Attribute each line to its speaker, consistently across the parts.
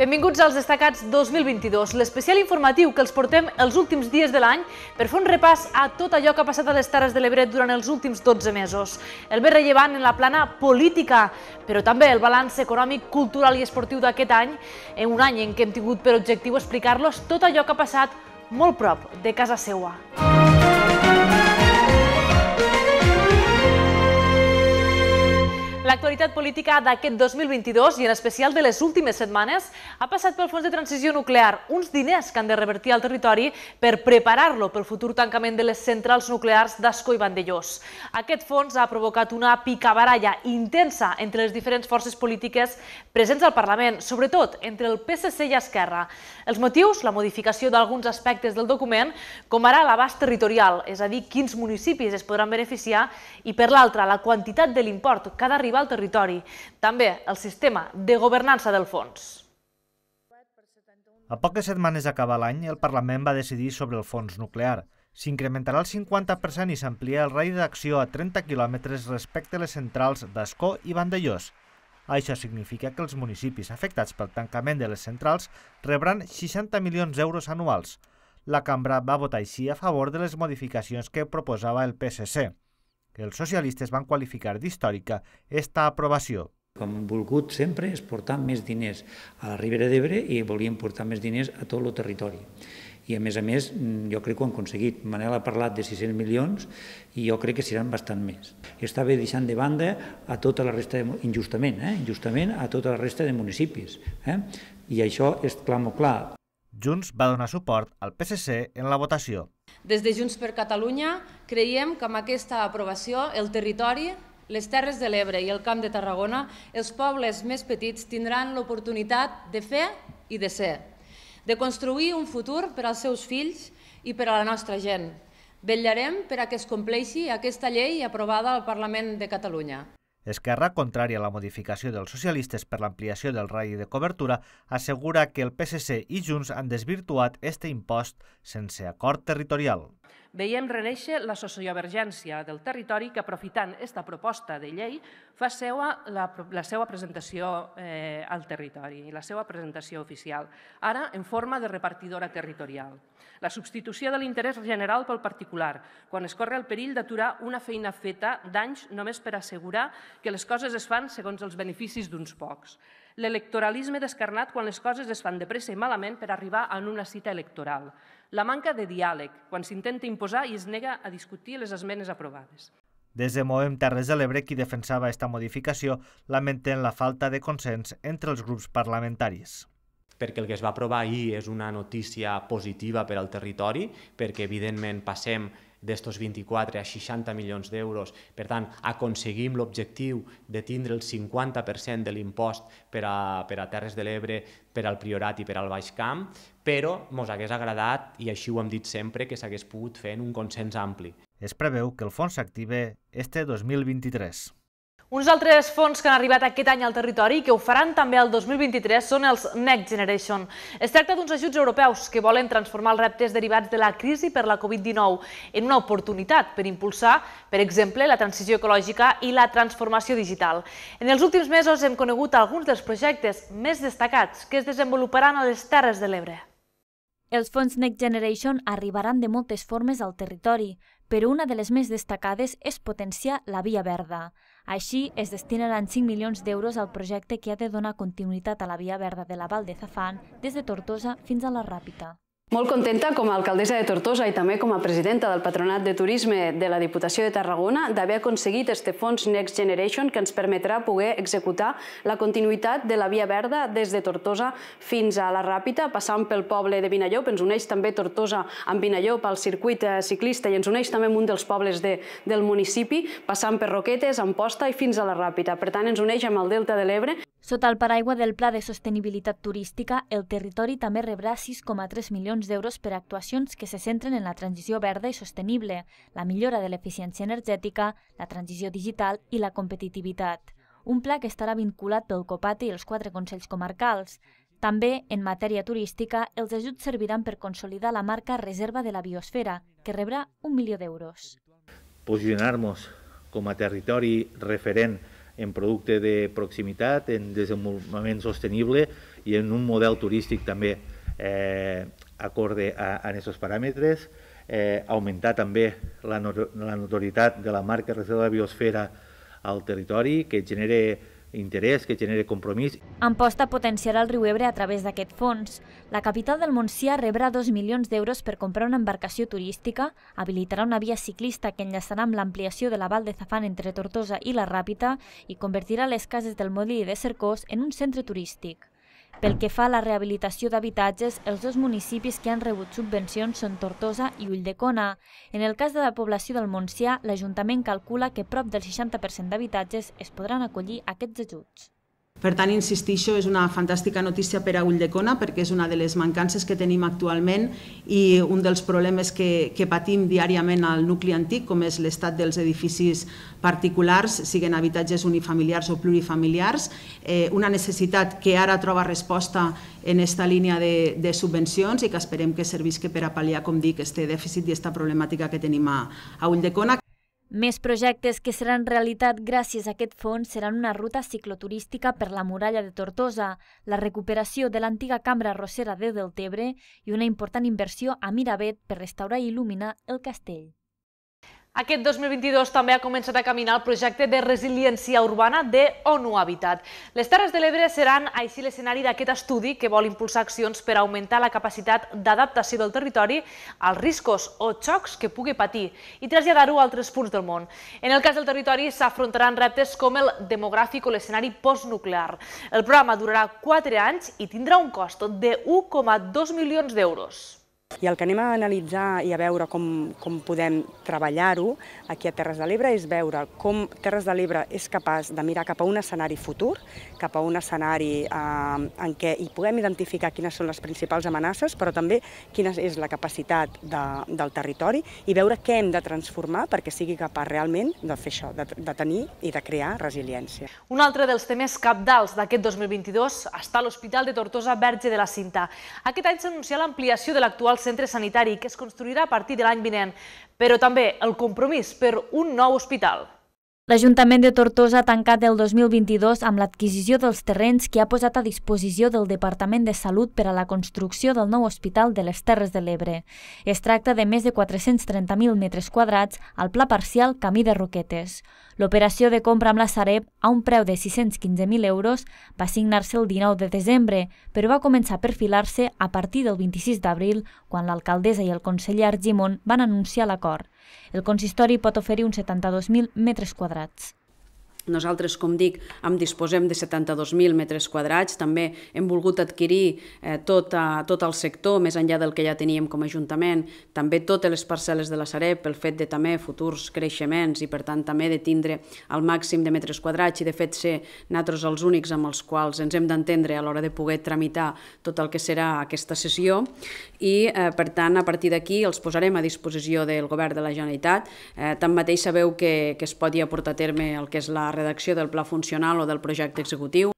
Speaker 1: Benvinguts als Destacats 2022, l'especial informatiu que els portem els últims dies de l'any per fer un repàs a tot allò que ha passat a les Terres de l'Ebre durant els últims 12 mesos. El més rellevant en la plana política, però també el balanç econòmic, cultural i esportiu d'aquest any, en un any en què hem tingut per objectiu explicar-los tot allò que ha passat molt prop de casa seua. L'actualitat política d'aquest 2022 i en especial de les últimes setmanes ha passat pel Fons de Transició Nuclear, uns diners que han de revertir al territori per preparar-lo pel futur tancament de les centrals nuclears d'Ascó i Vandellós. Aquest fons ha provocat una picabaralla intensa entre les diferents forces polítiques presents al Parlament, sobretot entre el PSC i Esquerra. Els motius, la modificació d'alguns aspectes del document, com ara l'abast territorial, és a dir, quins municipis es podran beneficiar, i per l'altra, la quantitat de l'import que ha d'arribar al territori, també el sistema de governança del fons.
Speaker 2: A poques setmanes d'acabar l'any, el Parlament va decidir sobre el fons nuclear. S'incrementarà el 50% i s'amplia el radi d'acció a 30 quilòmetres respecte a les centrals d'Escó i Vandellós. Això significa que els municipis afectats pel tancament de les centrals rebran 60 milions d'euros anuals. La cambra va votar així a favor de les modificacions que proposava el PSC els socialistes van qualificar d'històrica esta aprovació.
Speaker 3: Com hem volgut sempre és portar més diners a la Ribera d'Ebre i volíem portar més diners a tot el territori. I a més a més, jo crec que ho han aconseguit. Manel ha parlat de 600 milions i jo crec que seran bastant més. I estava deixant de banda a tota la resta, de, injustament, eh? injustament a tota la resta de municipis. Eh? I això és clar molt clar.
Speaker 2: Junts va donar suport al PSC en la votació.
Speaker 4: Des de Junts per Catalunya creiem que amb aquesta aprovació el territori, les Terres de l'Ebre i el Camp de Tarragona, els pobles més petits tindran l'oportunitat de fer i de ser, de construir un futur per als seus fills i per a la nostra gent. Vetllarem per a que es compleixi aquesta llei aprovada al Parlament de Catalunya.
Speaker 2: Esquerra, contrària a la modificació dels socialistes per l'ampliació del radi de cobertura, assegura que el PSC i Junts han desvirtuat este impost sense acord territorial
Speaker 5: veiem reneixer la sociovergència del territori que, aprofitant aquesta proposta de llei, fa seua la, la seva presentació eh, al territori, la seva presentació oficial, ara en forma de repartidora territorial. La substitució de l'interès general pel particular, quan es corre el perill d'aturar una feina feta d'anys només per assegurar que les coses es fan segons els beneficis d'uns pocs. L'electoralisme descarnat quan les coses es fan de pressa i malament per arribar a una cita electoral la manca de diàleg, quan s'intenta imposar i es nega a discutir les esmenes aprovades.
Speaker 2: Des de Movem Terres de l'Ebre, qui defensava aquesta modificació, lamenten la falta de consens entre els grups parlamentaris
Speaker 6: perquè el que es va aprovar ahir és una notícia positiva per al territori, perquè evidentment passem d'estos 24 a 60 milions d'euros. Per tant, aconseguim l'objectiu de tindre el 50% de l'impost per, a, per a Terres de l'Ebre, per al Priorat i per al Baix Camp, però ens hagués agradat, i així ho hem dit sempre, que s'hagués pogut fer en un consens ampli.
Speaker 2: Es preveu que el fons s'active este 2023.
Speaker 1: Uns altres fons que han arribat aquest any al territori i que ho faran també el 2023 són els Next Generation. Es tracta d'uns ajuts europeus que volen transformar els reptes derivats de la crisi per la Covid-19 en una oportunitat per impulsar, per exemple, la transició ecològica i la transformació digital. En els últims mesos hem conegut alguns dels projectes més destacats que es desenvoluparan a les Terres de l'Ebre.
Speaker 7: Els fons Next Generation arribaran de moltes formes al territori, però una de les més destacades és potenciar la via verda. Així, es destinaran 5 milions d'euros al projecte que ha de donar continuïtat a la via verda de la Val de Zafán des de Tortosa fins a la Ràpita.
Speaker 8: Molt contenta com a alcaldessa de Tortosa i també com a presidenta del Patronat de Turisme de la Diputació de Tarragona d'haver aconseguit este fons Next Generation que ens permetrà poder executar la continuïtat de la Via Verda des de Tortosa fins a la Ràpita, passant pel poble de Vinallop. Ens uneix també Tortosa amb Vinallop al circuit eh, ciclista i ens uneix també amb un dels pobles de, del municipi, passant per Roquetes, Amposta i fins a la Ràpita. Per tant, ens uneix amb el Delta de l'Ebre.
Speaker 7: Sota el paraigua del Pla de Sostenibilitat Turística, el territori també rebrà 6,3 milions d'euros per actuacions que se centren en la transició verda i sostenible, la millora de l'eficiència energètica, la transició digital i la competitivitat. Un pla que estarà vinculat pel COPATE i els quatre consells comarcals. També, en matèria turística, els ajuts serviran per consolidar la marca Reserva de la Biosfera, que rebrà un milió d'euros.
Speaker 9: Posicionar-nos com a territori referent en producte de proximitat, en desenvolupament sostenible i en un model turístic també eh, acorde a, a aquests paràmetres, eh, augmentar també la, no, la notorietat de la marca Reserva de Biosfera al territori, que genere interès, que genere compromís.
Speaker 7: Amposta potenciarà el riu Ebre a través d'aquest fons. La capital del Montsià rebrà 2 milions d'euros per comprar una embarcació turística, habilitarà una via ciclista que enllaçarà amb l'ampliació de la Val de Zafán entre Tortosa i la Ràpita i convertirà les cases del Molí de Cercós en un centre turístic. Pel que fa a la rehabilitació d'habitatges, els dos municipis que han rebut subvencions són Tortosa i Ulldecona. En el cas de la població del Montsià, l'Ajuntament calcula que prop del 60% d'habitatges es podran acollir aquests ajuts.
Speaker 10: Per tant, insistixo, és una fantàstica notícia per a Ulldecona perquè és una de les mancances que tenim actualment i un dels problemes que, que patim diàriament al nucli antic, com és l'estat dels edificis particulars, siguen habitatges unifamiliars o plurifamiliars, eh, una necessitat que ara troba resposta en esta línia de, de subvencions i que esperem que servisca per a pal·liar, com dic, este dèficit i esta problemàtica que tenim a Ulldecona.
Speaker 7: Més projectes que seran realitat gràcies a aquest fons seran una ruta cicloturística per la muralla de Tortosa, la recuperació de l'antiga cambra rossera de Deltebre i una important inversió a Miravet per restaurar i il·luminar el castell.
Speaker 1: Aquest 2022 també ha començat a caminar el projecte de resiliència urbana de ONU Habitat. Les Terres de l'Ebre seran així l'escenari d'aquest estudi que vol impulsar accions per augmentar la capacitat d'adaptació del territori als riscos o xocs que pugui patir i traslladar-ho a altres punts del món. En el cas del territori s'afrontaran reptes com el demogràfic o l'escenari postnuclear. El programa durarà 4 anys i tindrà un cost de 1,2 milions d'euros.
Speaker 11: I el que anem a analitzar i a veure com, com podem treballar-ho aquí a Terres de l'Ebre és veure com Terres de l'Ebre és capaç de mirar cap a un escenari futur, cap a un escenari eh, en què hi puguem identificar quines són les principals amenaces, però també quina és la capacitat de, del territori i veure què hem de transformar perquè sigui capaç realment de fer això, de, de tenir i de crear resiliència.
Speaker 1: Un altre dels temes capdals d'aquest 2022 està l'Hospital de Tortosa Verge de la Cinta. Aquest any s'anuncia l'ampliació de l'actual centre sanitari que es construirà a partir de l'any vinent, però també el compromís per un nou hospital.
Speaker 7: L'Ajuntament de Tortosa ha tancat el 2022 amb l'adquisició dels terrenys que ha posat a disposició del Departament de Salut per a la construcció del nou hospital de les Terres de l'Ebre. Es tracta de més de 430.000 metres quadrats al pla parcial Camí de Roquetes. L'operació de compra amb la Sareb a un preu de 615.000 euros va signar-se el 19 de desembre, però va començar a perfilar-se a partir del 26 d'abril, quan l'alcaldessa i el conseller Argimon van anunciar l'acord. El consistori pot oferir uns 72.000 metres quadrats.
Speaker 8: Nosaltres, com dic, en disposem de 72.000 metres quadrats, també hem volgut adquirir eh, tot, a, tot el sector, més enllà del que ja teníem com a Ajuntament, també totes les parcel·les de la Sareb, pel fet de també futurs creixements i per tant també de tindre el màxim de metres quadrats i de fet ser nosaltres els únics amb els quals ens hem d'entendre a l'hora de poder tramitar tot el que serà aquesta sessió. I eh, per tant a partir d'aquí els posarem a disposició del Govern de la Generalitat. Eh, tanmateix sabeu que, que es pot ja portar a terme el que és la redacció del pla funcional o del projecte executiu.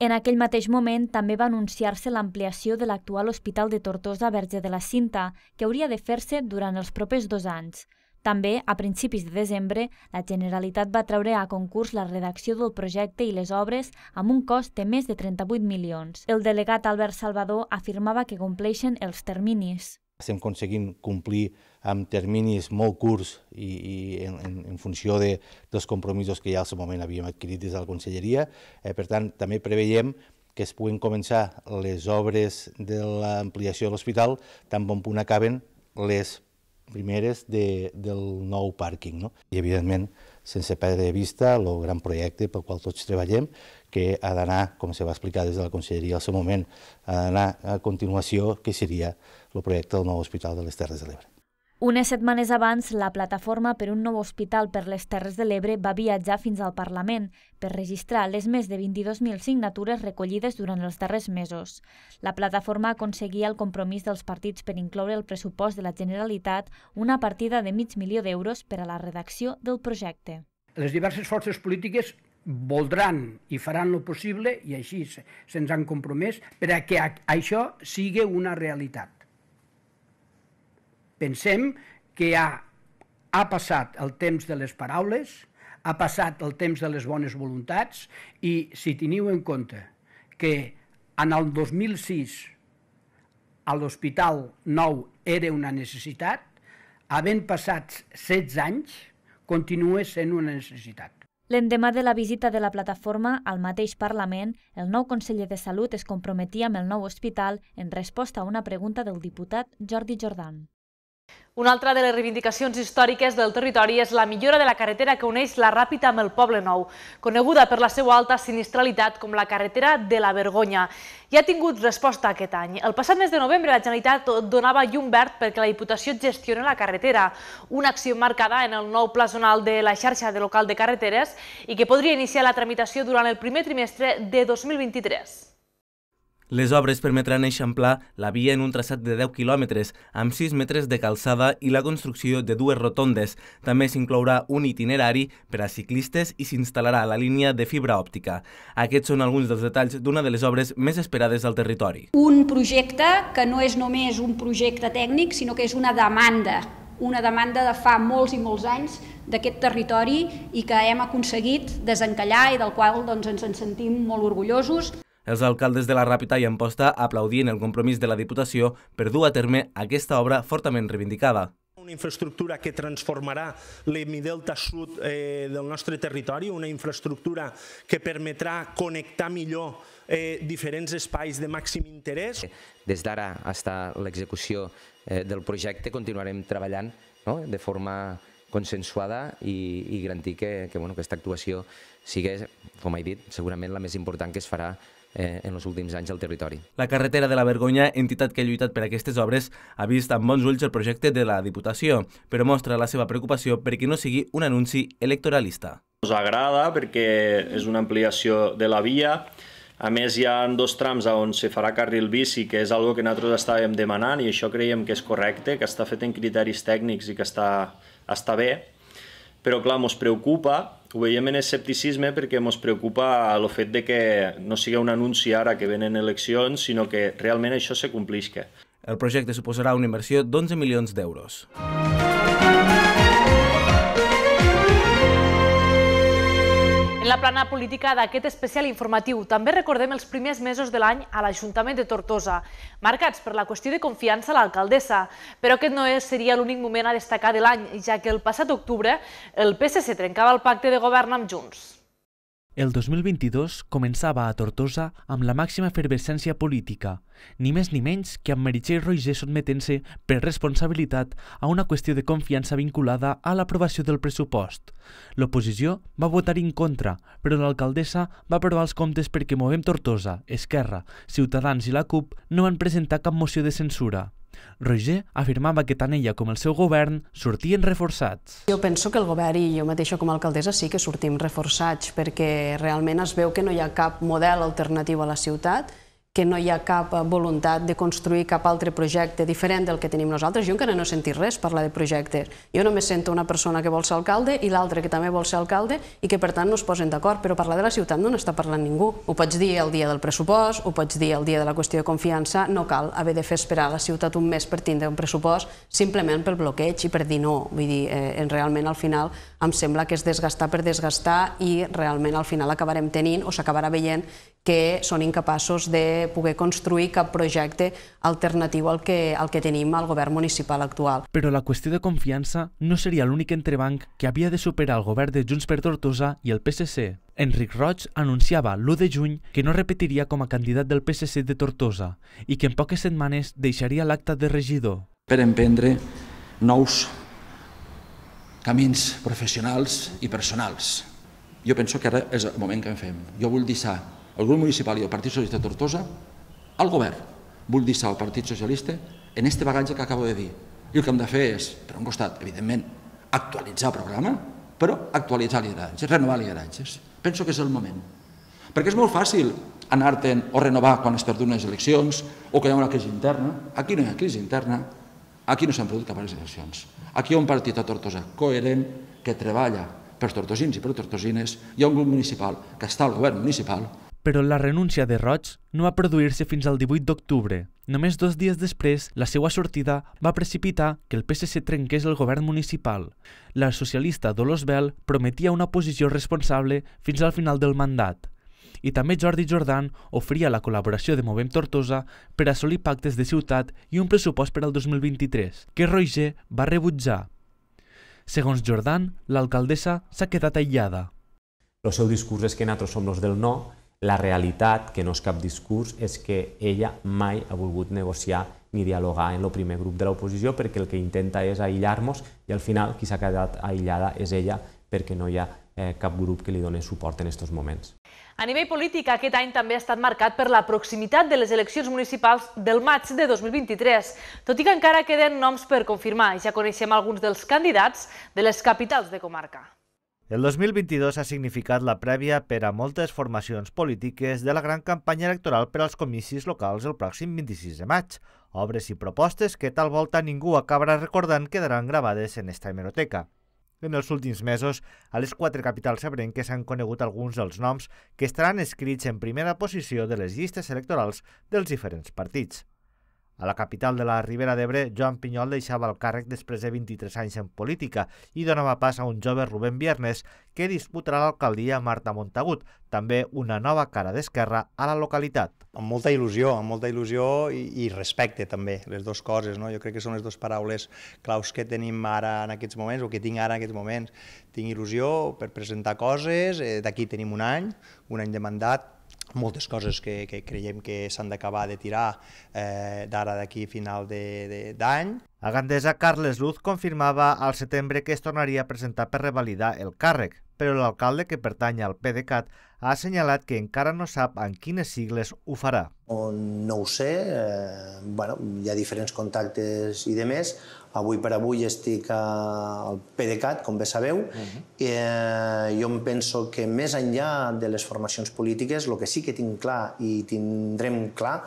Speaker 7: En aquell mateix moment també va anunciar-se l'ampliació de l'actual Hospital de Tortosa Verge de la Cinta, que hauria de fer-se durant els propers dos anys. També, a principis de desembre, la Generalitat va treure a concurs la redacció del projecte i les obres amb un cost de més de 38 milions. El delegat Albert Salvador afirmava que compleixen els terminis.
Speaker 12: Estem aconseguint complir amb terminis molt curts i, i en, en, funció de, dels compromisos que ja al seu moment havíem adquirit des de la Conselleria. Eh, per tant, també preveiem que es puguin començar les obres de l'ampliació de l'hospital tan bon punt acaben les primeres de, del nou pàrquing. No? I, evidentment, sense perdre de vista el gran projecte pel qual tots treballem, que ha d'anar, com se va explicar des de la Conselleria al seu moment, ha d'anar a continuació, que seria el projecte del nou Hospital de les Terres de l'Ebre.
Speaker 7: Unes setmanes abans, la plataforma per un nou hospital per les Terres de l'Ebre va viatjar fins al Parlament per registrar les més de 22.000 signatures recollides durant els darrers mesos. La plataforma aconseguia el compromís dels partits per incloure el pressupost de la Generalitat una partida de mig milió d'euros per a la redacció del projecte.
Speaker 13: Les diverses forces polítiques voldran i faran el possible, i així se'ns han compromès, per a que això sigui una realitat. Pensem que ha, ha passat el temps de les paraules, ha passat el temps de les bones voluntats i si teniu en compte que en el 2006 a l'Hospital Nou era una necessitat, havent passat 16 anys, continua sent una necessitat.
Speaker 7: L'endemà de la visita de la plataforma al mateix Parlament, el nou conseller de Salut es comprometia amb el nou hospital en resposta a una pregunta del diputat Jordi Jordan.
Speaker 1: Una altra de les reivindicacions històriques del territori és la millora de la carretera que uneix la Ràpita amb el Poble Nou, coneguda per la seva alta sinistralitat com la carretera de la Vergonya. I ha tingut resposta aquest any. El passat mes de novembre la Generalitat donava llum verd perquè la Diputació gestiona la carretera, una acció marcada en el nou pla zonal de la xarxa de local de carreteres i que podria iniciar la tramitació durant el primer trimestre de 2023.
Speaker 14: Les obres permetran eixamplar la via en un traçat de 10 quilòmetres, amb 6 metres de calçada i la construcció de dues rotondes. També s'inclourà un itinerari per a ciclistes i s'instal·larà la línia de fibra òptica. Aquests són alguns dels detalls d'una de les obres més esperades al territori.
Speaker 15: Un projecte que no és només un projecte tècnic, sinó que és una demanda una demanda de fa molts i molts anys d'aquest territori i que hem aconseguit desencallar i del qual doncs, ens en sentim molt orgullosos.
Speaker 14: Els alcaldes de la Ràpita i Amposta aplaudien el compromís de la Diputació per dur a terme aquesta obra fortament reivindicada
Speaker 16: una infraestructura que transformarà l'hemidelta sud eh, del nostre territori, una infraestructura que permetrà connectar millor eh, diferents espais de màxim interès.
Speaker 17: Des d'ara fins a l'execució eh, del projecte continuarem treballant no? de forma consensuada i, i garantir que, que bueno, aquesta actuació sigui, com he dit, segurament la més important que es farà eh, en els últims anys al territori.
Speaker 14: La carretera de la Vergonya, entitat que ha lluitat per aquestes obres, ha vist amb bons ulls el projecte de la Diputació, però mostra la seva preocupació perquè no sigui un anunci electoralista.
Speaker 18: Ens agrada perquè és una ampliació de la via, a més, hi ha dos trams on se farà carril bici, que és algo que nosaltres estàvem demanant i això creiem que és correcte, que està fet en criteris tècnics i que està, està bé però clar, ens preocupa, ho veiem en escepticisme perquè ens preocupa el fet de que no sigui un anunci ara que venen eleccions, sinó que realment això se complisca.
Speaker 14: El projecte suposarà una inversió d'11 milions d'euros.
Speaker 1: La plana política d'aquest especial informatiu també recordem els primers mesos de l'any a l'Ajuntament de Tortosa, marcats per la qüestió de confiança a l'alcaldessa, però aquest no seria l'únic moment a destacar de l'any, ja que el passat octubre el PSC trencava el pacte de govern amb Junts.
Speaker 19: El 2022 començava a Tortosa amb la màxima efervescència política, ni més ni menys que amb Meritxell Roger sotmetent-se per responsabilitat a una qüestió de confiança vinculada a l'aprovació del pressupost. L'oposició va votar en contra, però l'alcaldessa va aprovar els comptes perquè Movem Tortosa, Esquerra, Ciutadans i la CUP no van presentar cap moció de censura. Roger afirmava que tant ella com el seu govern sortien reforçats.
Speaker 8: Jo penso que el govern i jo mateixa com a alcaldessa sí que sortim reforçats perquè realment es veu que no hi ha cap model alternatiu a la ciutat que no hi ha cap voluntat de construir cap altre projecte diferent del que tenim nosaltres. Jo encara no he sentit res parlar de projectes. Jo només sento una persona que vol ser alcalde i l'altra que també vol ser alcalde i que per tant no es posen d'acord, però parlar de la ciutat no n'està parlant ningú. Ho pots dir el dia del pressupost, ho pots dir el dia de la qüestió de confiança, no cal haver de fer esperar la ciutat un mes per tindre un pressupost simplement pel bloqueig i per dir no. Vull dir, eh, realment al final em sembla que és desgastar per desgastar i realment al final acabarem tenint o s'acabarà veient que són incapaços de poder construir cap projecte alternatiu al que, al que tenim al govern municipal actual.
Speaker 19: Però la qüestió de confiança no seria l'únic entrebanc que havia de superar el govern de Junts per Tortosa i el PSC. Enric Roig anunciava l'1 de juny que no repetiria com a candidat del PSC de Tortosa i que en poques setmanes deixaria l'acte de regidor.
Speaker 20: Per emprendre nous camins professionals i personals. Jo penso que ara és el moment que en fem. Jo vull deixar el grup municipal i el Partit Socialista de Tortosa al govern. Vull deixar el Partit Socialista en este bagatge que acabo de dir. I el que hem de fer és, per un costat, evidentment, actualitzar el programa, però actualitzar lideratges, renovar lideratges. Penso que és el moment. Perquè és molt fàcil anar-te'n o renovar quan es perdut unes eleccions o que hi ha una crisi interna. Aquí no hi ha crisi interna, aquí no s'han produït cap eleccions. Aquí hi ha un partit a Tortosa coherent que treballa per tortosins i per tortosines, hi ha un grup municipal que està al govern municipal
Speaker 19: però la renúncia de Roig no va produir-se fins al 18 d'octubre. Només dos dies després, la seva sortida va precipitar que el PSC trenqués el govern municipal. La socialista Dolors Bell prometia una posició responsable fins al final del mandat. I també Jordi Jordan oferia la col·laboració de Movem Tortosa per assolir pactes de ciutat i un pressupost per al 2023, que Roger va rebutjar. Segons Jordan, l'alcaldessa s'ha quedat aïllada.
Speaker 6: El seu discurs és que nosaltres som els del no, la realitat, que no és cap discurs, és que ella mai ha volgut negociar ni dialogar en el primer grup de l'oposició perquè el que intenta és aïllar-nos i al final qui s'ha quedat aïllada és ella perquè no hi ha eh, cap grup que li doni suport en aquests moments.
Speaker 1: A nivell polític, aquest any també ha estat marcat per la proximitat de les eleccions municipals del maig de 2023, tot i que encara queden noms per confirmar ja coneixem alguns dels candidats de les capitals de comarca.
Speaker 2: El 2022 ha significat la prèvia per a moltes formacions polítiques de la gran campanya electoral per als comicis locals el pròxim 26 de maig. Obres i propostes que tal volta ningú acabarà recordant quedaran gravades en esta hemeroteca. En els últims mesos, a les quatre capitals sabrenques s'han conegut alguns dels noms que estaran escrits en primera posició de les llistes electorals dels diferents partits. A la capital de la Ribera d'Ebre, Joan Pinyol deixava el càrrec després de 23 anys en política i donava pas a un jove Rubén Viernes que disputarà l'alcaldia Marta Montagut, també una nova cara d'esquerra a la localitat.
Speaker 21: Amb molta il·lusió, amb molta il·lusió i, i respecte també, les dues coses. No? Jo crec que són les dues paraules claus que tenim ara en aquests moments, o que tinc ara en aquests moments. Tinc il·lusió per presentar coses, eh, d'aquí tenim un any, un any de mandat, moltes coses que, que creiem que s'han d'acabar de tirar eh, d'ara d'aquí final d'any.
Speaker 2: A Gandesa, Carles Luz confirmava al setembre que es tornaria a presentar per revalidar el càrrec, però l'alcalde que pertany al PDeCAT ha assenyalat que encara no sap en quines sigles ho farà.
Speaker 22: No ho sé, eh, bueno, hi ha diferents contactes i de més. Avui per avui estic al PDeCAT, com bé sabeu, uh -huh. i eh, jo em penso que més enllà de les formacions polítiques, el que sí que tinc clar i tindrem clar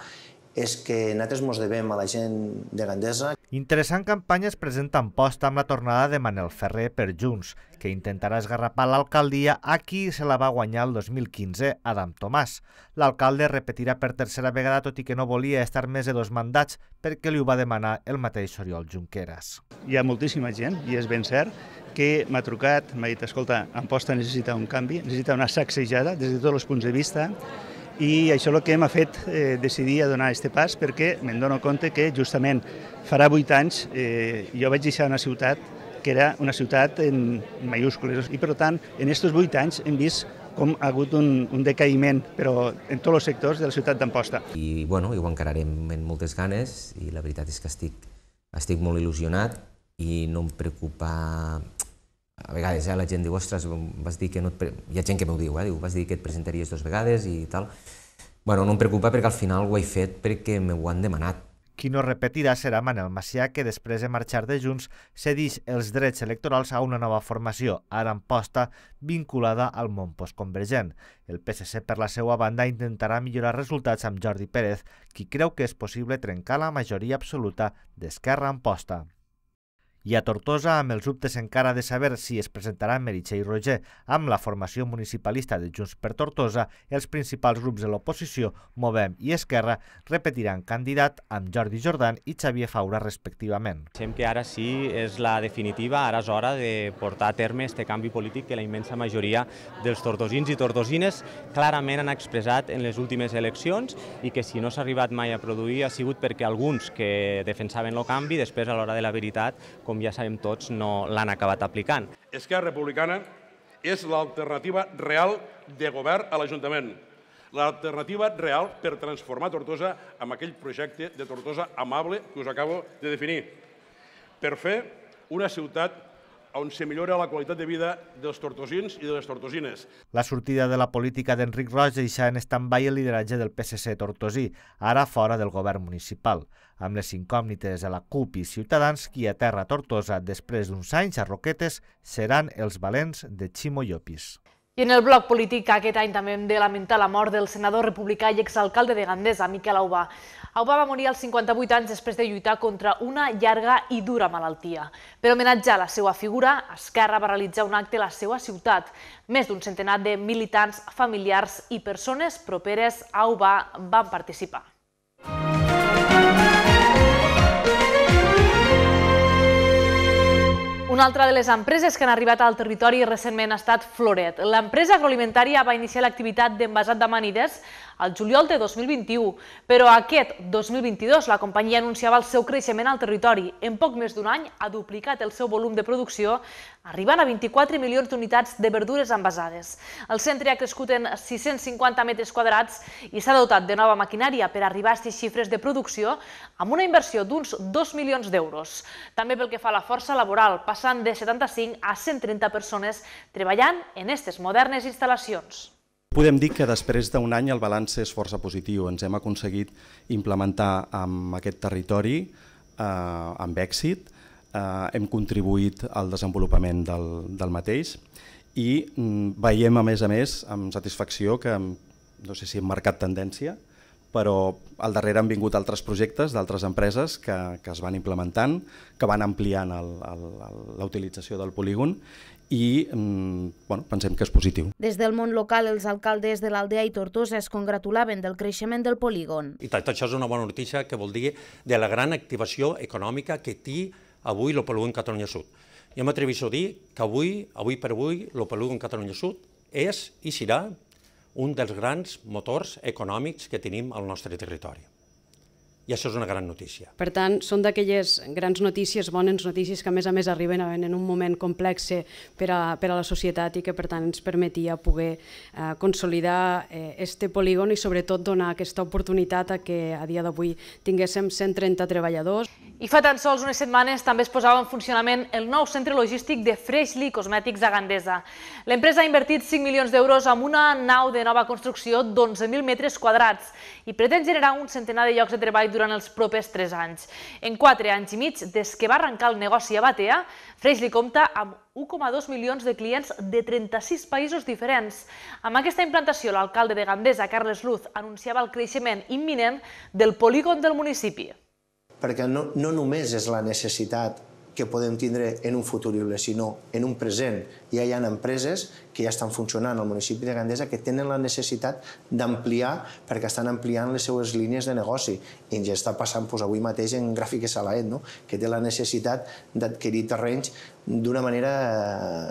Speaker 22: és que nosaltres ens devem a la gent de Gandesa.
Speaker 2: Interessant campanya es presenta en posta amb la tornada de Manel Ferrer per Junts, que intentarà esgarrapar l'alcaldia a qui se la va guanyar el 2015, Adam Tomàs. L'alcalde repetirà per tercera vegada, tot i que no volia estar més de dos mandats, perquè li ho va demanar el mateix Oriol Junqueras.
Speaker 23: Hi ha moltíssima gent, i és ben cert, que m'ha trucat, m'ha dit, escolta, Amposta necessita un canvi, necessita una sacsejada des de tots els punts de vista, i això és el que m'ha fet eh, decidir a donar aquest pas perquè me'n dono compte que justament farà vuit anys eh, jo vaig deixar una ciutat que era una ciutat en mayúscules i per tant en aquests vuit anys hem vist com ha hagut un, un decaïment, però en tots els sectors de la ciutat d'Amposta.
Speaker 17: I, bueno, ho encararem amb moltes ganes i la veritat és que estic, estic molt il·lusionat i no em preocupa a vegades eh, la gent diu, ostres, vas dir que no et... hi ha gent que m'ho diu, eh? diu, vas dir que et presentaries dues vegades i tal. Bueno, no em preocupa perquè al final ho he fet perquè m'ho han demanat.
Speaker 2: Qui no repetirà serà Manel Macià, que després de marxar de Junts cedix els drets electorals a una nova formació, ara en posta, vinculada al món postconvergent. El PSC, per la seva banda, intentarà millorar resultats amb Jordi Pérez, qui creu que és possible trencar la majoria absoluta d'Esquerra en posta. I a Tortosa, amb els dubtes encara de saber si es presentarà Meritxell Roger amb la formació municipalista de Junts per Tortosa, els principals grups de l'oposició, Movem i Esquerra, repetiran candidat amb Jordi Jordan i Xavier Faura respectivament.
Speaker 6: Pensem que ara sí és la definitiva, ara és hora de portar a terme este canvi polític que la immensa majoria dels tortosins i tortosines clarament han expressat en les últimes eleccions i que si no s'ha arribat mai a produir ha sigut perquè alguns que defensaven el canvi després a l'hora de la veritat, com com ja sabem tots, no l'han acabat aplicant.
Speaker 24: Esquerra Republicana és l'alternativa real de govern a l'Ajuntament. L'alternativa real per transformar Tortosa en aquell projecte de Tortosa amable que us acabo de definir. Per fer una ciutat on se millora la qualitat de vida dels tortosins i de les tortosines.
Speaker 2: La sortida de la política d'Enric Roig deixa en stand-by el lideratge del PSC tortosí, ara fora del govern municipal. Amb les incògnites de la CUP i Ciutadans, qui aterra Tortosa després d'uns anys a Roquetes seran els valents de Ximo Llopis.
Speaker 1: I en el bloc polític aquest any també hem de lamentar la mort del senador republicà i exalcalde de Gandesa, Miquel Aubà. Aubà va morir als 58 anys després de lluitar contra una llarga i dura malaltia. Per homenatjar la seva figura, Esquerra va realitzar un acte a la seva ciutat. Més d'un centenar de militants, familiars i persones properes a Aubà van participar. Una altra de les empreses que han arribat al territori recentment ha estat Floret. L'empresa agroalimentària va iniciar l'activitat d'envasat d'amanides al juliol de 2021, però aquest 2022 la companyia anunciava el seu creixement al territori. En poc més d'un any ha duplicat el seu volum de producció, arribant a 24 milions d'unitats de verdures envasades. El centre ha crescut en 650 metres quadrats i s'ha dotat de nova maquinària per arribar a aquestes xifres de producció amb una inversió d'uns 2 milions d'euros. També pel que fa a la força laboral, passant de 75 a 130 persones treballant en aquestes modernes instal·lacions.
Speaker 25: Podem dir que després d'un any el balanç és força positiu. Ens hem aconseguit implementar amb aquest territori eh, amb èxit, eh, hem contribuït al desenvolupament del, del mateix i mm, veiem a més a més amb satisfacció que no sé si hem marcat tendència, però al darrere han vingut altres projectes d'altres empreses que, que es van implementant, que van ampliant la utilització del polígon i mm, bueno, pensem que és positiu.
Speaker 26: Des del món local, els alcaldes de l'Aldea i Tortosa es congratulaven del creixement del polígon.
Speaker 27: I tot això és una bona notícia que vol dir de la gran activació econòmica que té avui el polígon Catalunya Sud. Jo m'atreveixo a dir que avui, avui per avui, el polígon Catalunya Sud és i serà un dels grans motors econòmics que tenim al nostre territori i això és una gran notícia.
Speaker 8: Per tant, són d'aquelles grans notícies, bones notícies que a més a més arriben en un moment complex per a, per a la societat i que per tant ens permetia poder eh, consolidar eh, este polígon i sobretot donar aquesta oportunitat a que a dia d'avui tinguéssim 130 treballadors.
Speaker 1: I fa tan sols unes setmanes també es posava en funcionament el nou centre logístic de Freshly Cosmètics a Gandesa. L'empresa ha invertit 5 milions d'euros amb una nau de nova construcció d'11.000 metres quadrats i pretén generar un centenar de llocs de treball durant els propers 3 anys. En 4 anys i mig, des que va arrencar el negoci a Batea, Freshly compta amb 1,2 milions de clients de 36 països diferents. Amb aquesta implantació, l'alcalde de Gandesa, Carles Luz, anunciava el creixement imminent del polígon del municipi.
Speaker 22: Perquè no, no només és la necessitat que podem tindre en un futur sinó en un present. Ja hi ha empreses que ja estan funcionant al municipi de Gandesa que tenen la necessitat d'ampliar perquè estan ampliant les seues línies de negoci. I ens està passant doncs, avui mateix en Gràfiques Salaet, no? que té la necessitat d'adquirir terrenys d'una manera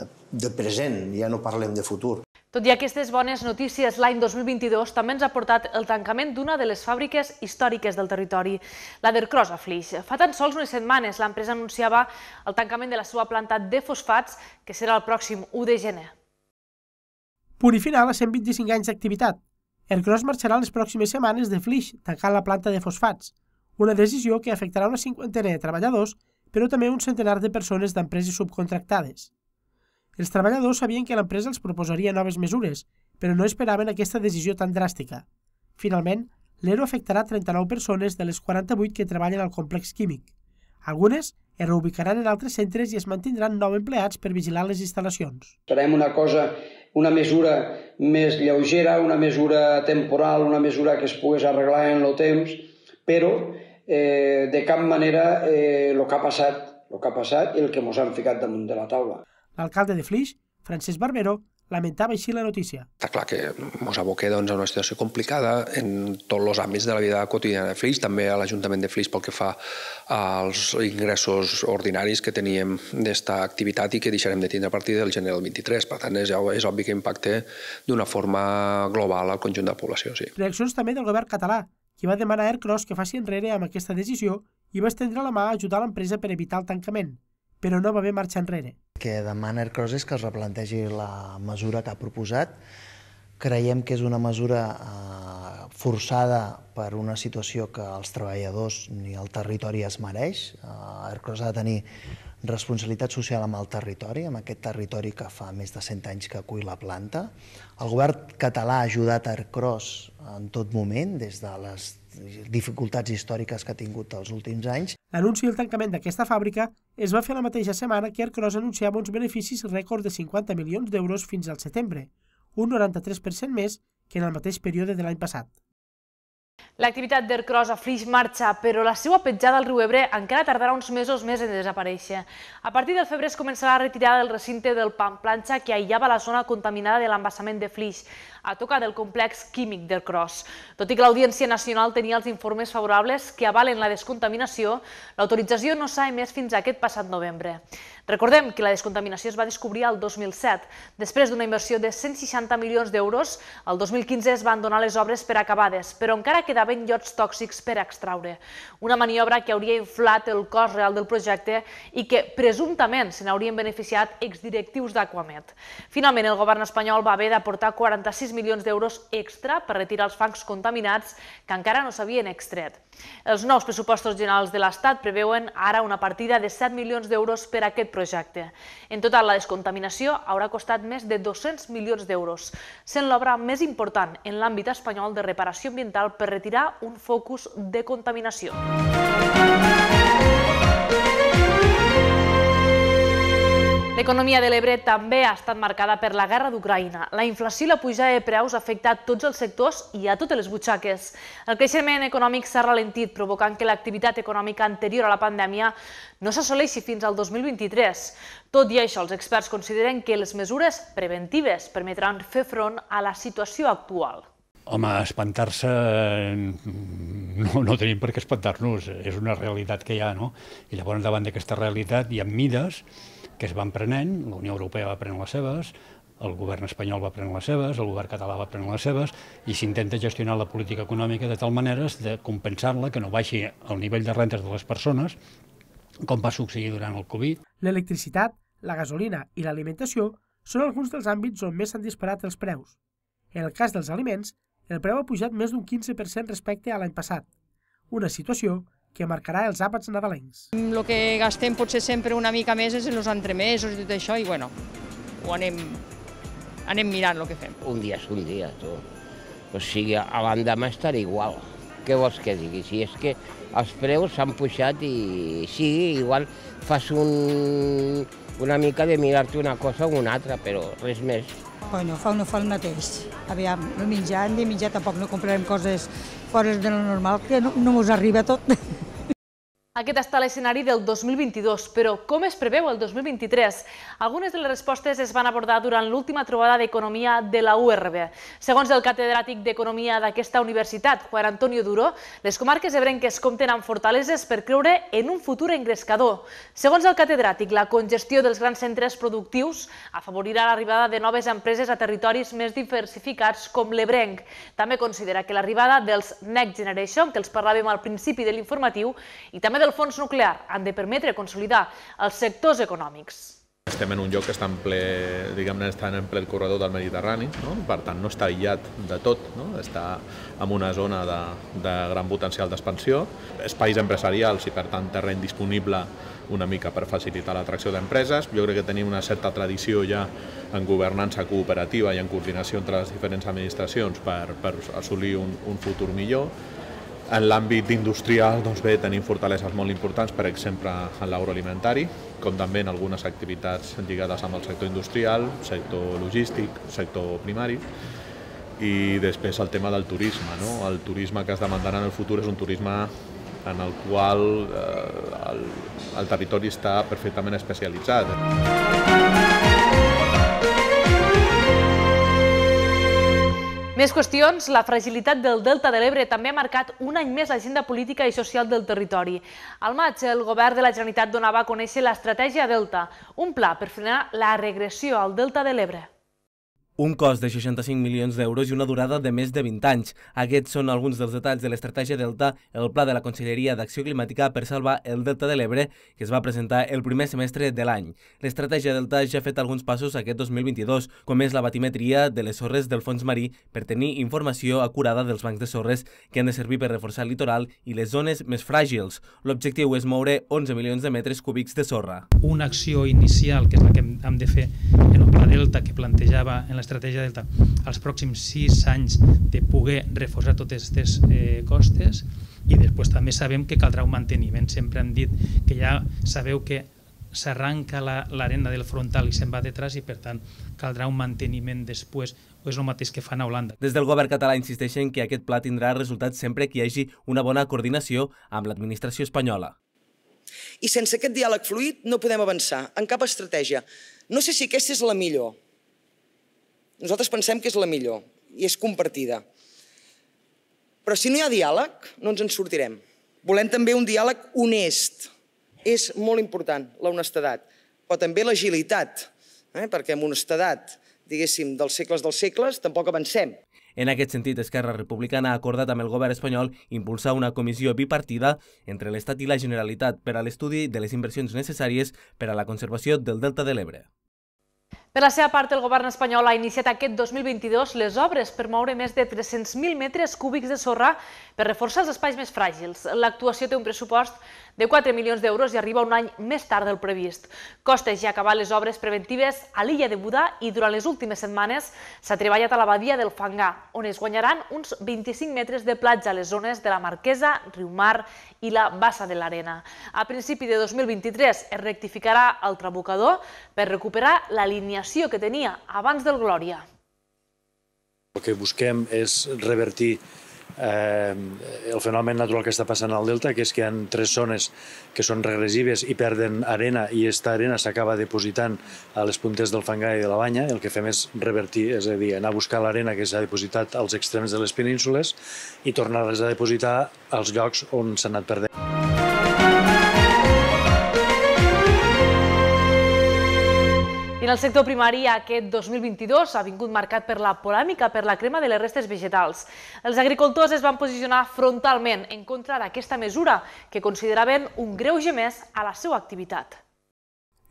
Speaker 22: eh, de present, ja no parlem de futur.
Speaker 1: Tot i aquestes bones notícies, l'any 2022 també ens ha portat el tancament d'una de les fàbriques històriques del territori, la d'Ercros a Flix. Fa tan sols unes setmanes l'empresa anunciava el tancament de la seva planta de fosfats, que serà el pròxim 1 de gener.
Speaker 28: Purifinal a 125 anys d'activitat. Ercros marxarà les pròximes setmanes de Flix, tancant la planta de fosfats, una decisió que afectarà una cinquantena de treballadors, però també un centenar de persones d'empreses subcontractades. Els treballadors sabien que l'empresa els proposaria noves mesures, però no esperaven aquesta decisió tan dràstica. Finalment, l'ERO afectarà 39 persones de les 48 que treballen al complex químic. Algunes es reubicaran en altres centres i es mantindran nou empleats per vigilar les instal·lacions.
Speaker 29: Farem una cosa, una mesura més lleugera, una mesura temporal, una mesura que es pogués arreglar en el temps, però eh, de cap manera eh, el que ha passat, el que ha passat i el que ens han ficat damunt de la taula.
Speaker 28: L'alcalde de Flix, Francesc Barberó, lamentava així la notícia.
Speaker 30: Està clar que ens aboca doncs, a una situació complicada en tots els àmbits de la vida quotidiana de Flix, també a l'Ajuntament de Flix pel que fa als ingressos ordinaris que teníem d'esta activitat i que deixarem de tindre a partir del gener del 23. Per tant, és, és obvi que impacta d'una forma global al conjunt de la població. Sí.
Speaker 28: Reaccions també del govern català, qui va demanar a Aircross que faci enrere amb aquesta decisió i va estendre la mà a ajudar l'empresa per evitar el tancament però no va haver marxa enrere.
Speaker 31: Que demana Aircross és que es replantegi la mesura que ha proposat. Creiem que és una mesura eh, forçada per una situació que els treballadors ni el territori es mereix. Eh, Aircross ha de tenir responsabilitat social amb el territori, amb aquest territori que fa més de 100 anys que acull la planta. El govern català ha ajudat Aircross en tot moment, des de les dificultats històriques que ha tingut els últims anys.
Speaker 28: L'anunci del tancament d'aquesta fàbrica es va fer la mateixa setmana que Aircross anunciava uns beneficis rècord de 50 milions d'euros fins al setembre, un 93% més que en el mateix període de l'any passat.
Speaker 1: L'activitat d'Ercros a Flix marxa, però la seva petjada al riu Ebre encara tardarà uns mesos més en desaparèixer. A partir del febrer es començarà la retirada del recinte del Pam Planxa que aïllava la zona contaminada de l'embassament de Flix, a tocar del complex químic d'Ercros. Tot i que l'Audiència Nacional tenia els informes favorables que avalen la descontaminació, l'autorització no s'ha emès fins a aquest passat novembre. Recordem que la descontaminació es va descobrir al 2007. Després d'una inversió de 160 milions d'euros, el 2015 es van donar les obres per acabades, però encara quedaven llots tòxics per extraure. Una maniobra que hauria inflat el cost real del projecte i que presumptament se n'haurien beneficiat exdirectius d'Aquamet. Finalment, el govern espanyol va haver d'aportar 46 milions d'euros extra per retirar els fangs contaminats que encara no s'havien extret. Els nous pressupostos generals de l'Estat preveuen ara una partida de 7 milions d'euros per a aquest projecte. En total, la descontaminació haurà costat més de 200 milions d'euros, sent l'obra més important en l'àmbit espanyol de reparació ambiental per retirar un focus de contaminació. L'economia de l'Ebre també ha estat marcada per la guerra d'Ucraïna. La inflació i la pujada de preus ha afectat tots els sectors i a totes les butxaques. El creixement econòmic s'ha ralentit, provocant que l'activitat econòmica anterior a la pandèmia no s'assoleixi fins al 2023. Tot i això, els experts consideren que les mesures preventives permetran fer front a la situació actual.
Speaker 32: Home, espantar-se no, no tenim per què espantar-nos, és una realitat que hi ha, no? I llavors davant d'aquesta realitat hi ha mides que es van prenent, la Unió Europea va prenent les seves, el govern espanyol va prenent les seves, el govern català va prenent les seves, i s'intenta gestionar la política econòmica de tal manera de compensar-la, que no baixi el nivell de rentes de les persones, com va succeir durant el Covid.
Speaker 33: L'electricitat, la gasolina i l'alimentació són alguns dels àmbits on més s'han disparat els preus. En el cas dels aliments, el preu ha pujat més d'un 15% respecte a l'any passat, una situació que marcarà els àpats nadalencs.
Speaker 34: El que gastem potser sempre una mica més és en els entremesos i tot això, i bueno, ho anem, anem mirant el que fem.
Speaker 35: Un dia és un dia, tu. O sigui, a l'endemà estarà igual. Què vols que digui? Si és que els preus s'han pujat i sí, igual fas un, una mica de mirar-te una cosa o una altra, però res més.
Speaker 36: Bueno, fa o no fa el mateix. Aviam, no menjant, de menjar tampoc no comprarem coses fora de lo normal, que no, no mos arriba tot.
Speaker 1: Aquest està l'escenari del 2022, però com es preveu el 2023? Algunes de les respostes es van abordar durant l'última trobada d'Economia de la URB. Segons el catedràtic d'Economia d'aquesta universitat, Juan Antonio Duro, les comarques ebrenques compten amb fortaleses per creure en un futur engrescador. Segons el catedràtic, la congestió dels grans centres productius afavorirà l'arribada de noves empreses a territoris més diversificats com l'ebrenc. També considera que l'arribada dels Next Generation, que els parlàvem al principi de l'informatiu, i també del fons nuclear han de permetre consolidar els sectors econòmics.
Speaker 37: Estem en un lloc que està en ple, diguem-ne, està en ple corredor del Mediterrani, no? per tant no està aïllat de tot, no? està en una zona de, de gran potencial d'expansió, espais empresarials i per tant terreny disponible una mica per facilitar l'atracció d'empreses. Jo crec que tenim una certa tradició ja en governança cooperativa i en coordinació entre les diferents administracions per, per assolir un, un futur millor en l'àmbit industrial doncs bé, tenim fortaleses molt importants, per exemple en l'agroalimentari, com també en algunes activitats lligades amb el sector industrial, sector logístic, sector primari, i després el tema del turisme. No? El turisme que es demandarà en el futur és un turisme en el qual eh, el, el territori està perfectament especialitzat.
Speaker 1: Més qüestions, la fragilitat del Delta de l'Ebre també ha marcat un any més l'agenda política i social del territori. Al maig, el govern de la Generalitat donava a conèixer l'estratègia Delta, un pla per frenar la regressió al Delta de l'Ebre.
Speaker 14: Un cost de 65 milions d'euros i una durada de més de 20 anys. Aquests són alguns dels detalls de l'estratègia Delta, el pla de la Conselleria d'Acció Climàtica per salvar el Delta de l'Ebre, que es va presentar el primer semestre de l'any. L'estratègia Delta ja ha fet alguns passos aquest 2022, com és la batimetria de les sorres del fons marí per tenir informació acurada dels bancs de sorres que han de servir per reforçar el litoral i les zones més fràgils. L'objectiu és moure 11 milions de metres cúbics de sorra.
Speaker 38: Una acció inicial, que és la que hem de fer en el pla Delta que plantejava en l'estratègia Delta els pròxims sis anys de poder reforçar totes aquestes eh, costes i després també sabem que caldrà un manteniment. Sempre han dit que ja sabeu que s'arranca l'arena la, del frontal i se'n va detrás i per tant caldrà un manteniment després o és el mateix que fan a Holanda.
Speaker 14: Des del govern català insisteixen que aquest pla tindrà resultats sempre que hi hagi una bona coordinació amb l'administració espanyola.
Speaker 39: I sense aquest diàleg fluid no podem avançar en cap estratègia. No sé si aquesta és la millor, nosaltres pensem que és la millor i és compartida. Però si no hi ha diàleg, no ens en sortirem. Volem també un diàleg honest. És molt important, la honestedat. però també l'agilitat, eh? perquè amb honestedat, diguéssim, dels segles dels segles, tampoc avancem.
Speaker 14: En aquest sentit, Esquerra Republicana ha acordat amb el govern espanyol impulsar una comissió bipartida entre l'Estat i la Generalitat per a l'estudi de les inversions necessàries per a la conservació del Delta de l'Ebre.
Speaker 1: Per la seva part, el govern espanyol ha iniciat aquest 2022 les obres per moure més de 300.000 metres cúbics de sorra per reforçar els espais més fràgils. L'actuació té un pressupost de 4 milions d'euros i arriba un any més tard del previst. Costes ja acabar les obres preventives a l'illa de Budà i durant les últimes setmanes s'ha treballat a la badia del Fangà, on es guanyaran uns 25 metres de platja a les zones de la Marquesa, Riumar i la Bassa de l'Arena. A principi de 2023 es rectificarà el trabucador per recuperar l'alineació que tenia abans del Glòria.
Speaker 35: El que busquem és revertir eh, el fenomen natural que està passant al delta, que és que hi ha tres zones que són regressives i perden arena i aquesta arena s'acaba depositant a les puntes del fangar i de la banya. El que fem és revertir, és a dir, anar a buscar l'arena que s'ha depositat als extrems de les penínsules i tornar-les a depositar als llocs on s'han anat perdent.
Speaker 1: I en el sector primari aquest 2022 ha vingut marcat per la polèmica per la crema de les restes vegetals. Els agricultors es van posicionar frontalment en contra d'aquesta mesura que consideraven un greuge més a la seva activitat.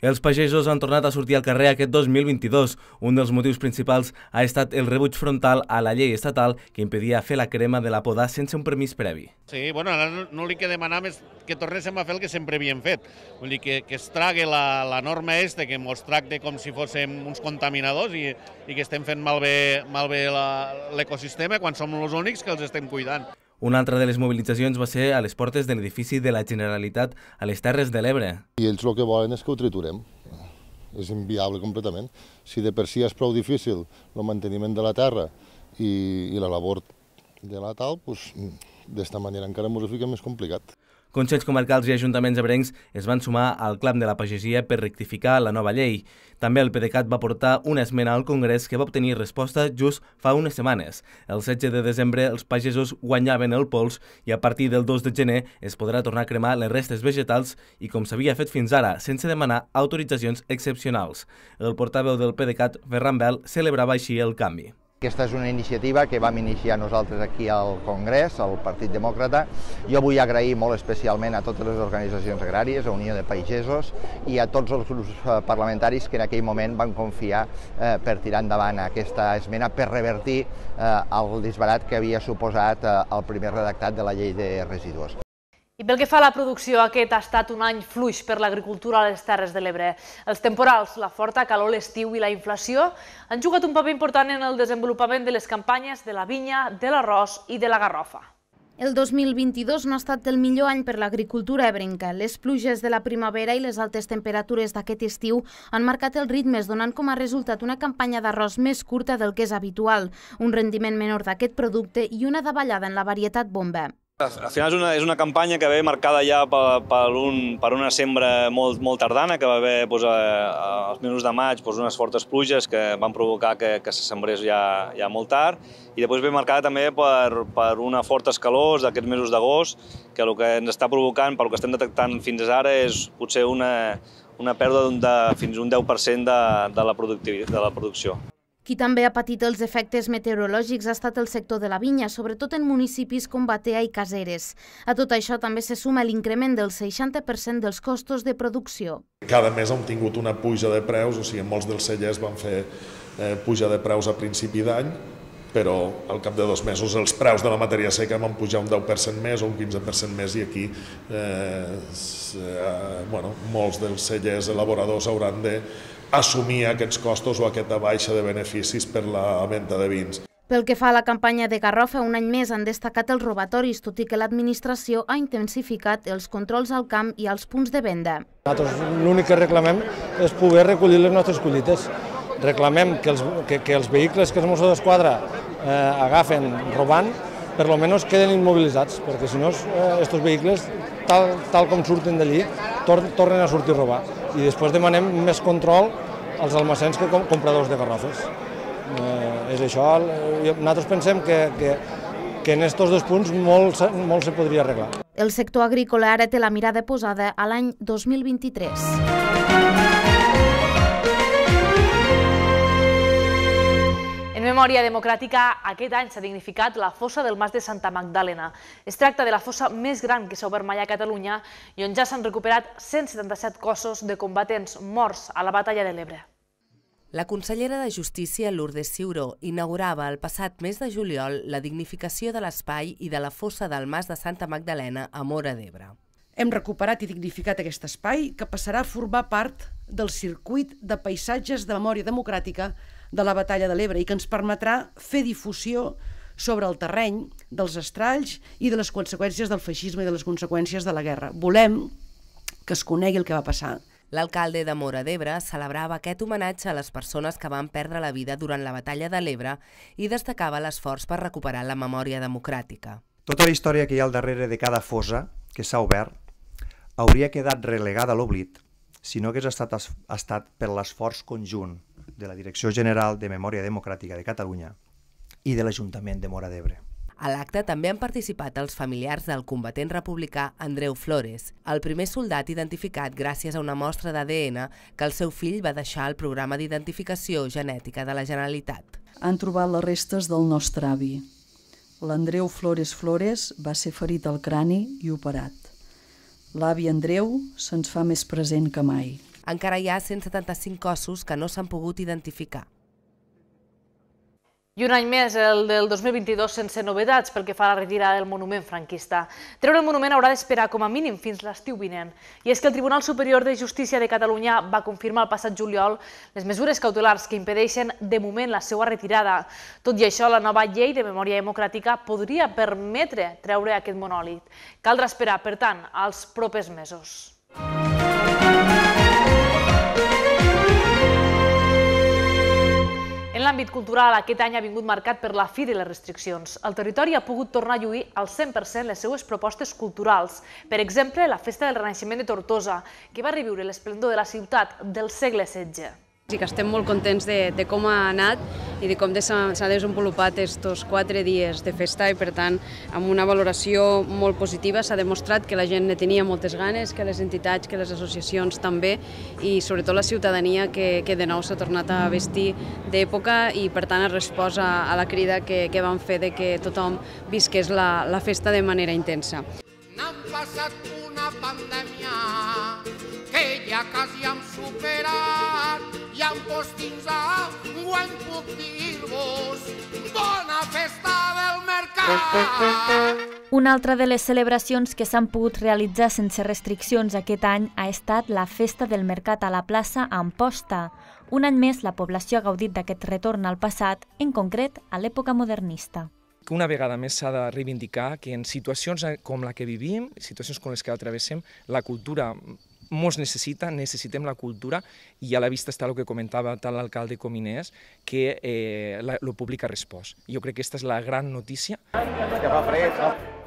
Speaker 14: Els pagesos han tornat a sortir al carrer aquest 2022. Un dels motius principals ha estat el rebuig frontal a la llei estatal que impedia fer la crema de la poda sense un permís previ.
Speaker 30: Sí, bueno, ara no, li que demanar més que tornéssim a fer el que sempre havíem fet. Vull dir, que, que es tragui la, la norma este, que ens tracte com si fóssim uns contaminadors i, i que estem fent malbé, malbé l'ecosistema quan som els únics que els estem cuidant.
Speaker 14: Una altra de les mobilitzacions va ser a les portes de l'edifici de la Generalitat a les Terres de l'Ebre.
Speaker 40: I ells el que volen és que ho triturem. És inviable completament. Si de per si és prou difícil el manteniment de la terra i, i la labor de la tal, doncs, d'esta manera encara ens ho fica més complicat.
Speaker 14: Consells comarcals i ajuntaments ebrencs es van sumar al clam de la pagesia per rectificar la nova llei. També el PDeCAT va portar una esmena al Congrés que va obtenir resposta just fa unes setmanes. El 16 de desembre els pagesos guanyaven el pols i a partir del 2 de gener es podrà tornar a cremar les restes vegetals i com s'havia fet fins ara, sense demanar autoritzacions excepcionals. El portaveu del PDeCAT, Ferran Bel, celebrava així el canvi.
Speaker 41: Aquesta és una iniciativa que vam iniciar nosaltres aquí al Congrés, al Partit Demòcrata. Jo vull agrair molt especialment a totes les organitzacions agràries, a Unió de Pagesos i a tots els grups eh, parlamentaris que en aquell moment van confiar eh, per tirar endavant aquesta esmena per revertir eh, el disbarat que havia suposat eh, el primer redactat de la llei de residus.
Speaker 1: I pel que fa a la producció, aquest ha estat un any fluix per l'agricultura a les Terres de l'Ebre. Els temporals, la forta calor l'estiu i la inflació han jugat un paper important en el desenvolupament de les campanyes de la vinya, de l'arròs i de la garrofa.
Speaker 26: El 2022 no ha estat el millor any per l'agricultura ebrenca. Les pluges de la primavera i les altes temperatures d'aquest estiu han marcat els ritmes, donant com a resultat una campanya d'arròs més curta del que és habitual, un rendiment menor d'aquest producte i una davallada en la varietat bomba.
Speaker 42: Al final és una, és una campanya que ve marcada ja per, per, un, per una sembra molt, molt tardana, que va haver doncs, als mesos de maig doncs, unes fortes pluges que van provocar que, que se sembrés ja, ja molt tard, i després ve marcada també per, per una forta escalors d'aquests mesos d'agost, que el que ens està provocant, pel que estem detectant fins ara, és potser una, una pèrdua de fins un 10% de, de, la de la producció.
Speaker 26: Qui també ha patit els efectes meteorològics ha estat el sector de la vinya, sobretot en municipis com Batea i Caseres. A tot això també se suma l'increment del 60% dels costos de producció.
Speaker 43: Cada mes hem tingut una puja de preus, o sigui, molts dels cellers van fer eh, puja de preus a principi d'any, però al cap de dos mesos els preus de la matèria seca van pujar un 10% més o un 15% més i aquí eh, eh, bueno, molts dels cellers elaboradors hauran de assumir aquests costos o aquesta baixa de beneficis per la venda de vins.
Speaker 26: Pel que fa a la campanya de Garrofa, un any més han destacat els robatoris, tot i que l'administració ha intensificat els controls al camp i als punts de venda.
Speaker 44: Nosaltres l'únic que reclamem és poder recollir les nostres collites. Reclamem que els, que, que els vehicles que els Mossos d'Esquadra eh, agafen robant, per lo menos queden immobilitzats, perquè si no, aquests eh, vehicles, tal, tal com surten d'allí, tor tornen a sortir a robar i després demanem més control als almacens que com compradors de garrofes. Eh, és això, nosaltres pensem que, que, que en aquests dos punts molt, molt se podria arreglar.
Speaker 26: El sector agrícola ara té la mirada posada a l'any 2023.
Speaker 1: Memòria democràtica, aquest any s'ha dignificat la fossa del Mas de Santa Magdalena. Es tracta de la fossa més gran que s'ha obert mai a Catalunya i on ja s'han recuperat 177 cossos de combatents morts a la batalla de l'Ebre.
Speaker 45: La consellera de Justícia, Lourdes Ciuró, inaugurava el passat mes de juliol la dignificació de l'espai i de la fossa del Mas de Santa Magdalena a Mora d'Ebre.
Speaker 29: Hem recuperat i dignificat aquest espai que passarà a formar part del circuit de paisatges de memòria democràtica de la batalla de l'Ebre i que ens permetrà fer difusió sobre el terreny dels estralls i de les conseqüències del feixisme i de les conseqüències de la guerra. Volem que es conegui el que va passar.
Speaker 45: L'alcalde de Mora d'Ebre celebrava aquest homenatge a les persones que van perdre la vida durant la batalla de l'Ebre i destacava l'esforç per recuperar la memòria democràtica.
Speaker 21: Tota la història que hi ha al darrere de cada fosa que s'ha obert hauria quedat relegada a l'oblit si no hagués estat, estat per l'esforç conjunt de la Direcció General de Memòria Democràtica de Catalunya i de l'Ajuntament de Mora d'Ebre.
Speaker 45: A l'acte també han participat els familiars del combatent republicà Andreu Flores, el primer soldat identificat gràcies a una mostra d'ADN que el seu fill va deixar al programa d'identificació genètica de la Generalitat.
Speaker 46: Han trobat les restes del nostre avi. L'Andreu Flores Flores va ser ferit al crani i operat. L'avi Andreu se'ns fa més present que mai.
Speaker 45: Encara hi ha 175 cossos que no s'han pogut identificar.
Speaker 1: I un any més, el del 2022, sense novetats pel que fa a la retirada del monument franquista. Treure el monument haurà d'esperar com a mínim fins l'estiu vinent. I és que el Tribunal Superior de Justícia de Catalunya va confirmar el passat juliol les mesures cautelars que impedeixen de moment la seva retirada. Tot i això, la nova llei de memòria democràtica podria permetre treure aquest monòlit. Caldrà esperar, per tant, als propers mesos. En l'àmbit cultural, aquest any ha vingut marcat per la fi de les restriccions. El territori ha pogut tornar a lluir al 100% les seues propostes culturals. Per exemple, la Festa del Renaixement de Tortosa, que va reviure l'esplendor de la ciutat del segle XVI
Speaker 8: i que estem molt contents de, de com ha anat i de com s'ha desenvolupat aquests quatre dies de festa i per tant amb una valoració molt positiva s'ha demostrat que la gent ne tenia moltes ganes, que les entitats, que les associacions també i sobretot la ciutadania que, que de nou s'ha tornat a vestir d'època i per tant ha respost a, a la crida que, que van fer de que tothom visqués la, la festa de manera intensa. N'han passat una pandèmia que ja quasi hem superat i amb postins a guany puc dir-vos bona festa del mercat.
Speaker 7: Una altra de les celebracions que s'han pogut realitzar sense restriccions aquest any ha estat la Festa del Mercat a la plaça Amposta. Un any més, la població ha gaudit d'aquest retorn al passat, en concret a l'època modernista
Speaker 47: que una vegada més s'ha de reivindicar que en situacions com la que vivim, situacions com les que travessem, la cultura mos necessita, necessitem la cultura i a la vista està el que comentava tant l'alcalde com Inés, que eh, la, lo públic ha respost. Jo crec que aquesta és la gran notícia. Que fa fred, no?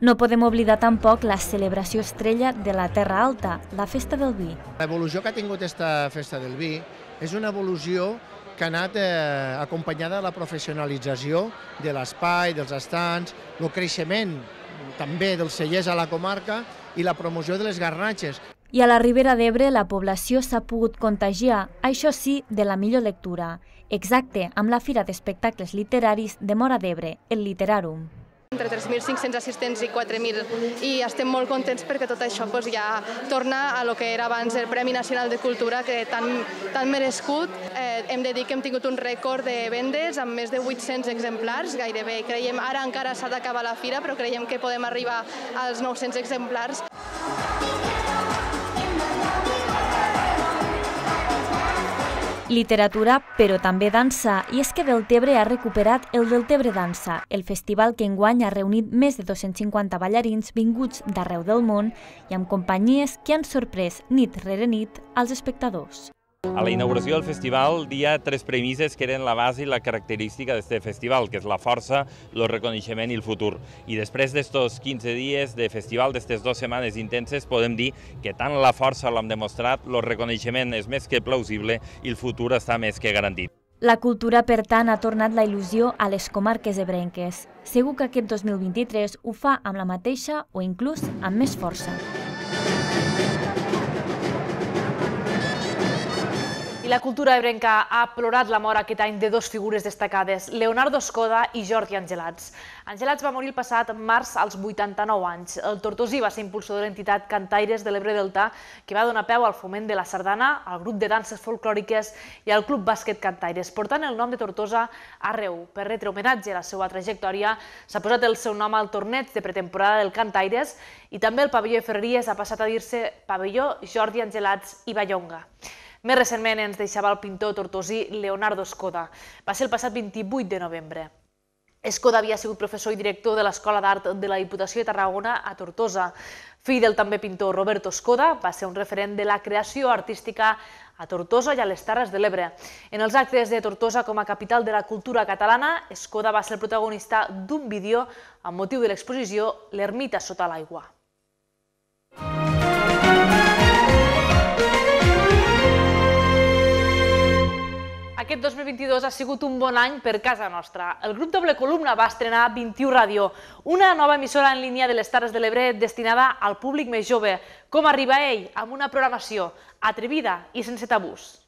Speaker 7: No podem oblidar tampoc la celebració estrella de la Terra Alta, la Festa del Vi.
Speaker 41: L'evolució que ha tingut aquesta Festa del Vi és una evolució que ha anat eh, acompanyada de la professionalització de l'espai, dels estants, el creixement també dels cellers a la comarca i la promoció de les garnatges.
Speaker 7: I a la Ribera d'Ebre la població s'ha pogut contagiar, això sí, de la millor lectura. Exacte, amb la Fira d'Espectacles Literaris de Mora d'Ebre, el Literarum
Speaker 48: entre 3.500 assistents i 4.000 i estem molt contents perquè tot això pues, ja torna a lo que era abans el Premi Nacional de Cultura que tan, tan merescut. Hem de dir que hem tingut un rècord de vendes amb més de 800 exemplars, gairebé. Creiem, ara encara s'ha d'acabar la fira, però creiem que podem arribar als 900 exemplars.
Speaker 7: Literatura, però també dansa, i és que Deltebre ha recuperat el Deltebre Dansa, el festival que enguany ha reunit més de 250 ballarins vinguts d'arreu del món i amb companyies que han sorprès nit rere nit als espectadors.
Speaker 37: A la inauguració del festival hi ha tres premisses que eren la base i la característica d'aquest festival, que és la força, el reconeixement i el futur. I després d'estos 15 dies de festival, d'aquestes dues setmanes intenses, podem dir que tant la força l'hem demostrat, el reconeixement és més que plausible i el futur està més que garantit.
Speaker 7: La cultura, per tant, ha tornat la il·lusió a les comarques ebrenques. Segur que aquest 2023 ho fa amb la mateixa o inclús amb més força.
Speaker 1: La cultura ebrenca ha plorat la mort aquest any de dos figures destacades, Leonardo Escoda i Jordi Angelats. Angelats va morir el passat març als 89 anys. El tortosí va ser impulsor de l'entitat Cantaires de l'Ebre Delta, que va donar peu al foment de la sardana, al grup de danses folclòriques i al club bàsquet Cantaires, portant el nom de Tortosa arreu. Per retre homenatge a la seva trajectòria, s'ha posat el seu nom al torneig de pretemporada del Cantaires i també el pavelló de Ferreries ha passat a dir-se pavelló Jordi Angelats i Ballonga. Més recentment ens deixava el pintor tortosí Leonardo Escoda. Va ser el passat 28 de novembre. Escoda havia sigut professor i director de l'Escola d'Art de la Diputació de Tarragona a Tortosa. Fill del també pintor Roberto Escoda, va ser un referent de la creació artística a Tortosa i a les Terres de l'Ebre. En els actes de Tortosa com a capital de la cultura catalana, Escoda va ser el protagonista d'un vídeo amb motiu de l'exposició L'ermita sota l'aigua. Aquest 2022 ha sigut un bon any per casa nostra. El grup Doble Columna va estrenar 21 Ràdio, una nova emissora en línia de les Terres de l'Ebre destinada al públic més jove. Com arriba ell? Amb una programació atrevida i sense tabús.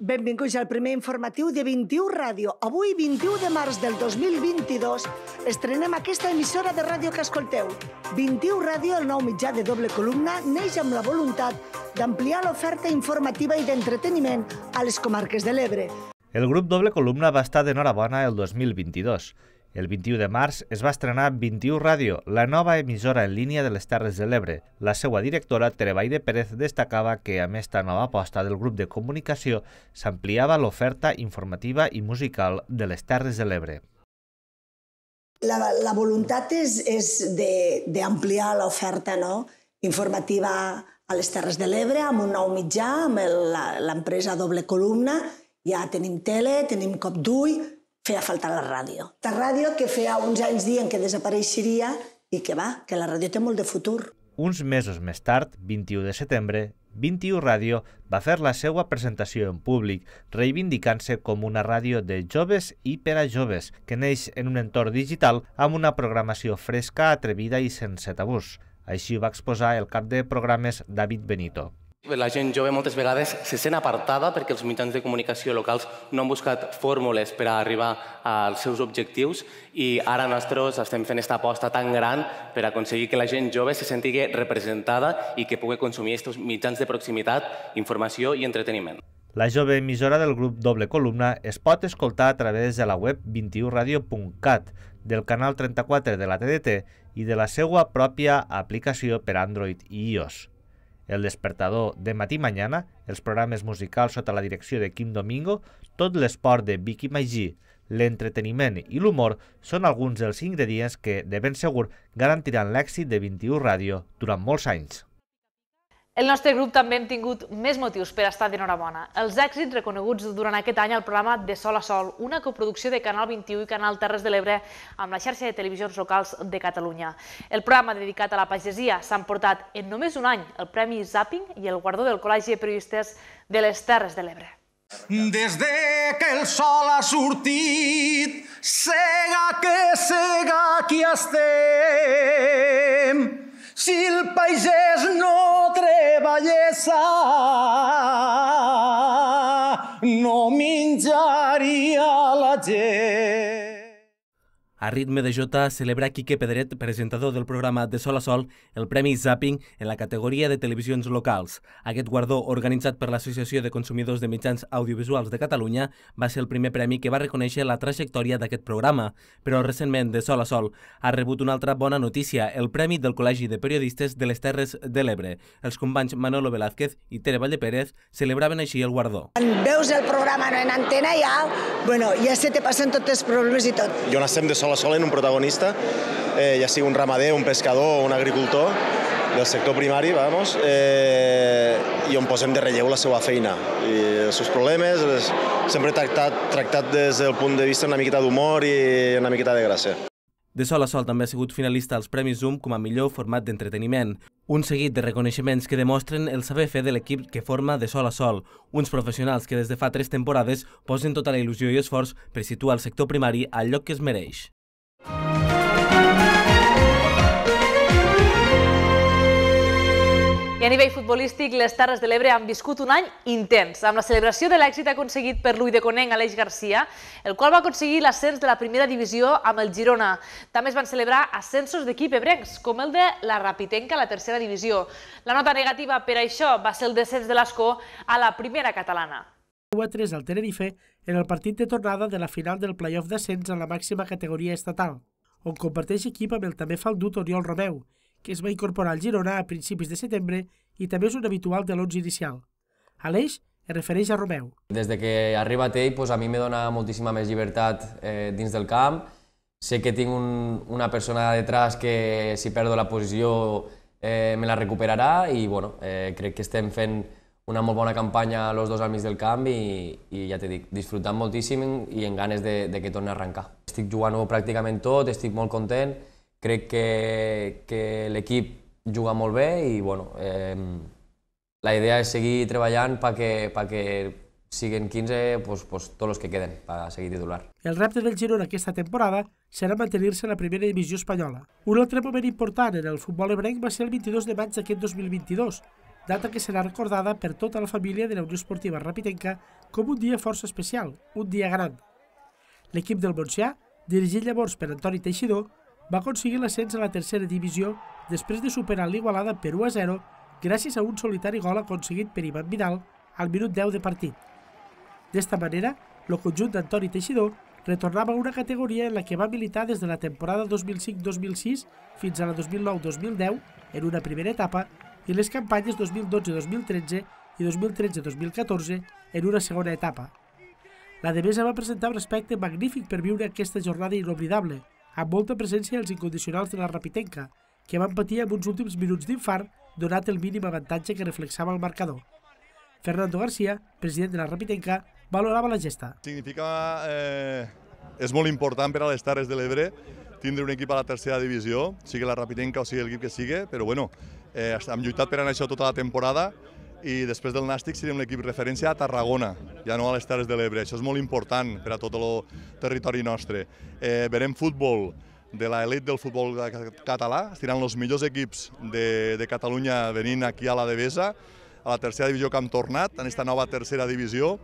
Speaker 49: Benvinguts al primer informatiu de 21 Ràdio. Avui, 21 de març del 2022, estrenem aquesta emissora de ràdio que escolteu. 21 Ràdio, el nou mitjà de doble columna, neix amb la voluntat d'ampliar l'oferta informativa i d'entreteniment a les comarques de l'Ebre.
Speaker 2: El grup Doble Columna va estar d'enhorabona el 2022. El 21 de març es va estrenar 21 Ràdio, la nova emissora en línia de les Terres de l'Ebre. La seva directora, Terebaide Pérez, destacava que amb esta nova aposta del grup de comunicació s'ampliava l'oferta informativa i musical de les Terres de l'Ebre.
Speaker 49: La, la voluntat és, és d'ampliar l'oferta no? informativa a les Terres de l'Ebre amb un nou mitjà, amb l'empresa Doble Columna. Ja tenim tele, tenim cop d'ull, feia falta la ràdio. La ràdio que feia uns anys dient que desapareixeria i que va, que la ràdio té molt de futur.
Speaker 2: Uns mesos més tard, 21 de setembre, 21 Ràdio va fer la seva presentació en públic, reivindicant-se com una ràdio de joves i per a joves, que neix en un entorn digital amb una programació fresca, atrevida i sense tabús. Així ho va exposar el cap de programes David Benito.
Speaker 50: La gent jove moltes vegades se sent apartada perquè els mitjans de comunicació locals no han buscat fórmules per arribar als seus objectius i ara nosaltres estem fent aquesta aposta tan gran per aconseguir que la gent jove se senti representada i que pugui consumir aquests mitjans de proximitat, informació i entreteniment.
Speaker 2: La jove emissora del grup Doble Columna es pot escoltar a través de la web 21radio.cat, del canal 34 de la TDT i de la seva pròpia aplicació per Android i iOS. El despertador de matí mañana, els programes musicals sota la direcció de Quim Domingo, tot l'esport de Vicky Magí, l'entreteniment i l'humor són alguns dels ingredients que, de ben segur, garantiran l'èxit de 21 Ràdio durant molts anys.
Speaker 1: El nostre grup també hem tingut més motius per estar d'enhorabona. Els èxits reconeguts durant aquest any al programa De Sol a Sol, una coproducció de Canal 21 i Canal Terres de l'Ebre amb la xarxa de televisions locals de Catalunya. El programa dedicat a la pagesia s'ha emportat en només un any el Premi Zapping i el guardó del Col·legi de Periodistes de les Terres de l'Ebre.
Speaker 41: Des de que el sol ha sortit, sega que sega aquí estem, si el pagès no treballessa, no
Speaker 14: A ritme de jota celebra Quique Pedret, presentador del programa De Sol a Sol, el Premi Zapping en la categoria de televisions locals. Aquest guardó, organitzat per l'Associació de Consumidors de Mitjans Audiovisuals de Catalunya, va ser el primer premi que va reconèixer la trajectòria d'aquest programa. Però recentment, De Sol a Sol, ha rebut una altra bona notícia, el Premi del Col·legi de Periodistes de les Terres de l'Ebre. Els companys Manolo Velázquez i Tere Valle Pérez celebraven així el guardó.
Speaker 49: Quan veus el programa en antena ja, bueno, ja se te passen tots els problemes i tot.
Speaker 51: Jo n'estem de sol a sol en un protagonista, eh, ja sigui un ramader, un pescador o un agricultor del sector primari, vamos, eh, i on posem de relleu la seva feina i els seus problemes, les, sempre tractat, tractat des del punt de vista una miqueta d'humor i una miqueta de gràcia.
Speaker 14: De Sol a Sol també ha sigut finalista als Premis Zoom com a millor format d'entreteniment. Un seguit de reconeixements que demostren el saber fer de l'equip que forma De Sol a Sol, uns professionals que des de fa tres temporades posen tota la il·lusió i esforç per situar el sector primari al lloc que es mereix.
Speaker 1: A nivell futbolístic, les Terres de l'Ebre han viscut un any intens, amb la celebració de l'èxit aconseguit per l'Ui de Coneng Aleix Garcia, el qual va aconseguir l'ascens de la primera divisió amb el Girona. També es van celebrar ascensos d'equip ebrencs, com el de la Rapitenca a la tercera divisió. La nota negativa per això va ser el descens de l'Escó a la primera catalana.
Speaker 28: 1 a 3 al Tenerife en el partit de tornada de la final del playoff d'ascens en la màxima categoria estatal on comparteix equip amb el també faldut Oriol Romeu, que es va incorporar al Girona a principis de setembre i també és un habitual de l'11 inicial. Aleix es refereix a Romeu.
Speaker 52: Des de que ha arribat ell, pues, a mi me dona moltíssima més llibertat eh, dins del camp. Sé que tinc un, una persona detrás que si perdo la posició eh, me la recuperarà i bueno, eh, crec que estem fent una molt bona campanya els dos al mig del camp i, i ja t'he dit, disfrutant moltíssim i en ganes de, de que torni a arrencar estic jugant pràcticament tot, estic molt content, crec que, que l'equip juga molt bé i bueno, eh, la idea és seguir treballant perquè, perquè siguen 15 pues, pues, tots els que queden per seguir titular.
Speaker 28: El repte del Girona aquesta temporada serà mantenir-se en la primera divisió espanyola. Un altre moment important en el futbol ebrenc va ser el 22 de maig d'aquest 2022, data que serà recordada per tota la família de la Unió Esportiva Rapitenca com un dia força especial, un dia gran. L'equip del Montsià dirigit llavors per Antoni Teixidor, va aconseguir l'ascens a la tercera divisió després de superar l'Igualada per 1 a 0 gràcies a un solitari gol aconseguit per Ivan Vidal al minut 10 de partit. D'esta manera, el conjunt d'Antoni Teixidor retornava a una categoria en la que va militar des de la temporada 2005-2006 fins a la 2009-2010 en una primera etapa i les campanyes 2012-2013 i 2013-2014 en una segona etapa. La Devesa va presentar un aspecte magnífic per viure aquesta jornada inoblidable, amb molta presència dels incondicionals de la Rapitenca, que van patir amb uns últims minuts d'infart donat el mínim avantatge que reflexava el marcador. Fernando García, president de la Rapitenca, valorava la gesta.
Speaker 41: Significa... Eh, és molt important per a les Terres de l'Ebre tindre un equip a la tercera divisió, sigui la Rapitenca o sigui l'equip que sigui, però bueno, eh, hem lluitat per anar això tota la temporada i després del Nàstic serem l'equip referència a Tarragona, ja no a les Terres de l'Ebre. Això és molt important per a tot el territori nostre. Eh, verem futbol de l'elit del futbol català, estiran els millors equips de, de Catalunya venint aquí a la Devesa, a la tercera divisió que hem tornat, en aquesta nova tercera divisió,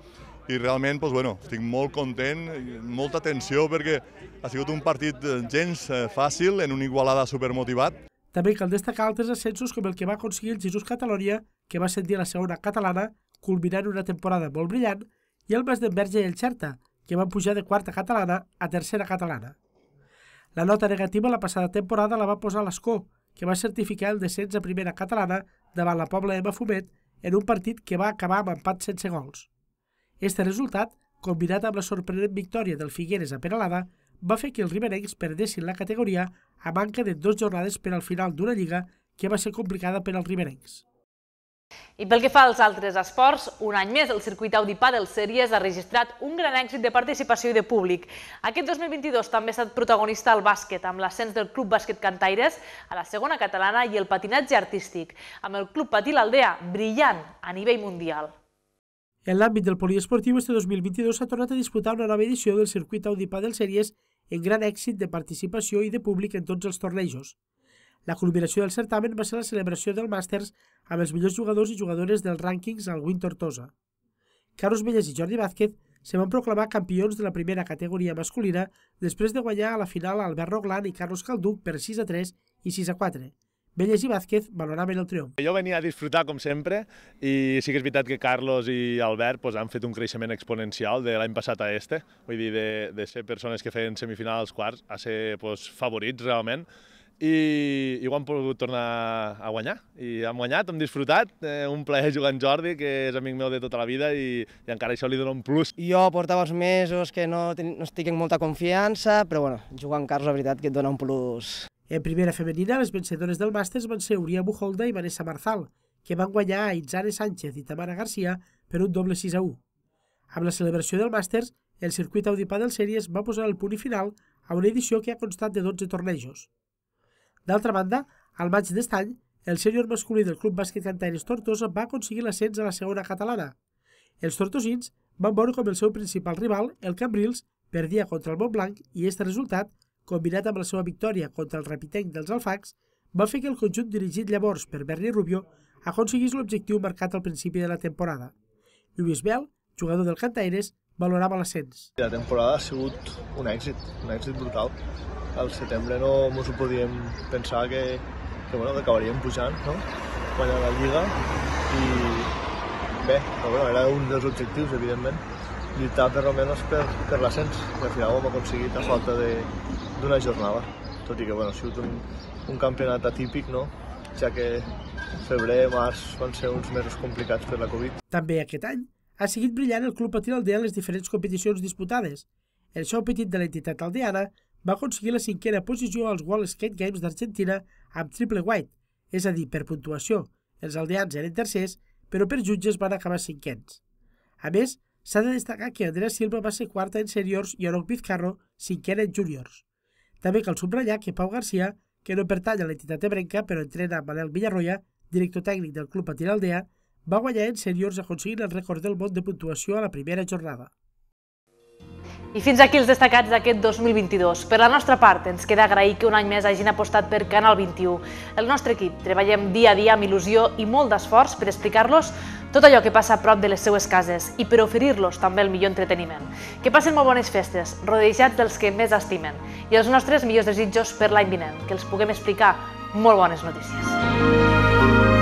Speaker 41: i realment doncs, bueno, estic molt content, molta tensió perquè ha sigut un partit gens eh, fàcil, en un Igualada supermotivat.
Speaker 28: També cal destacar altres ascensos com el que va aconseguir el Jesús Catalonia, que va ascendir a la segona catalana, culminant una temporada molt brillant, i el Mas d'Enverge i el Xerta, que van pujar de quarta catalana a tercera catalana. La nota negativa la passada temporada la va posar l'Escó, que va certificar el descens a primera catalana davant la Pobla de Mafumet en un partit que va acabar amb empat sense gols. Este resultat, combinat amb la sorprenent victòria del Figueres a Peralada, va fer que els riberencs perdessin la categoria a manca de dues jornades per al final d'una lliga que va ser complicada per als riberencs.
Speaker 1: I pel que fa als altres esports, un any més el circuit Audi Padel Series ha registrat un gran èxit de participació i de públic. Aquest 2022 també ha estat protagonista al bàsquet, amb l'ascens del Club Bàsquet Cantaires a la segona catalana i el patinatge artístic, amb el Club Patí l'Aldea brillant a nivell mundial.
Speaker 28: En l'àmbit del poliesportiu, este 2022 s'ha tornat a disputar una nova edició del circuit Audi Padel Series en gran èxit de participació i de públic en tots els tornejos. La culminació del certamen va ser la celebració del Màsters amb els millors jugadors i jugadores dels rànquings al Win Tortosa. Carlos Belles i Jordi Vázquez se van proclamar campions de la primera categoria masculina després de guanyar a la final Albert Roglan i Carlos Calduc per 6 a 3 i 6 a 4. Belles i Vázquez valoraven el triomf.
Speaker 53: Jo venia a disfrutar com sempre i sí que és veritat que Carlos i Albert pues, han fet un creixement exponencial de l'any passat a este, vull dir, de, de ser persones que feien semifinals als quarts a ser pues, favorits realment i, i ho hem pogut tornar a guanyar. I hem guanyat, hem disfrutat, eh, un plaer jugar amb Jordi, que és amic meu de tota la vida i, i encara això li dona un plus.
Speaker 54: Jo portava uns mesos que no, ten, no estic en molta confiança, però bueno, jugar amb Carlos la veritat que et dona un plus.
Speaker 28: En primera femenina, les vencedores del Màsters van ser Uria Buholda i Vanessa Marzal, que van guanyar a Itzane Sánchez i Tamara Garcia per un doble 6 a 1. Amb la celebració del Màsters, el circuit Audi Padel Series va posar el punt i final a una edició que ha constat de 12 tornejos. D'altra banda, al maig d'est any, el sènior masculí del Club Bàsquet Cantaires Tortosa va aconseguir l'ascens a la segona catalana. Els tortosins van veure com el seu principal rival, el Cambrils, perdia contra el Montblanc i aquest resultat, combinat amb la seva victòria contra el repitenc dels Alfacs, va fer que el conjunt dirigit llavors per Berni Rubio aconseguís l'objectiu marcat al principi de la temporada. Lluís Bel, jugador del Cantaires, valorava l'ascens.
Speaker 55: La temporada ha sigut un èxit, un èxit brutal. Al setembre no ens ho podíem pensar que, que, bueno, que acabaríem pujant, no? guanyant la Lliga i bé, però, bueno, era un dels objectius, evidentment, lluitar per almenys per, per l'ascens, i al final ho hem aconseguit a falta d'una jornada, tot i que bueno, ha sigut un, un campionat atípic, no? ja que febrer, març van ser uns mesos complicats per la Covid.
Speaker 28: També aquest any ha seguit brillant el Club Patí Aldea en les diferents competicions disputades. El show petit de l'entitat aldeana va aconseguir la cinquena posició als World Skate Games d'Argentina amb triple white, és a dir, per puntuació. Els aldeans eren tercers, però per jutges van acabar cinquens. A més, S'ha de destacar que Andrea Silva va ser quarta en seniors i Oroc Vizcarro cinquena en juniors. També cal subratllar que Pau Garcia, que no pertany a l'entitat ebrenca però entrena Manel Villarroya, director tècnic del Club Patina Aldea, va guanyar en seniors aconseguint el rècord del món de puntuació a la primera jornada.
Speaker 1: I fins aquí els destacats d'aquest 2022. Per la nostra part, ens queda agrair que un any més hagin apostat per Canal 21. El nostre equip treballem dia a dia amb il·lusió i molt d'esforç per explicar-los tot allò que passa a prop de les seues cases i per oferir-los també el millor entreteniment. Que passen molt bones festes, rodejats dels que més estimen, i els nostres millors desitjos per l'any vinent, que els puguem explicar molt bones notícies.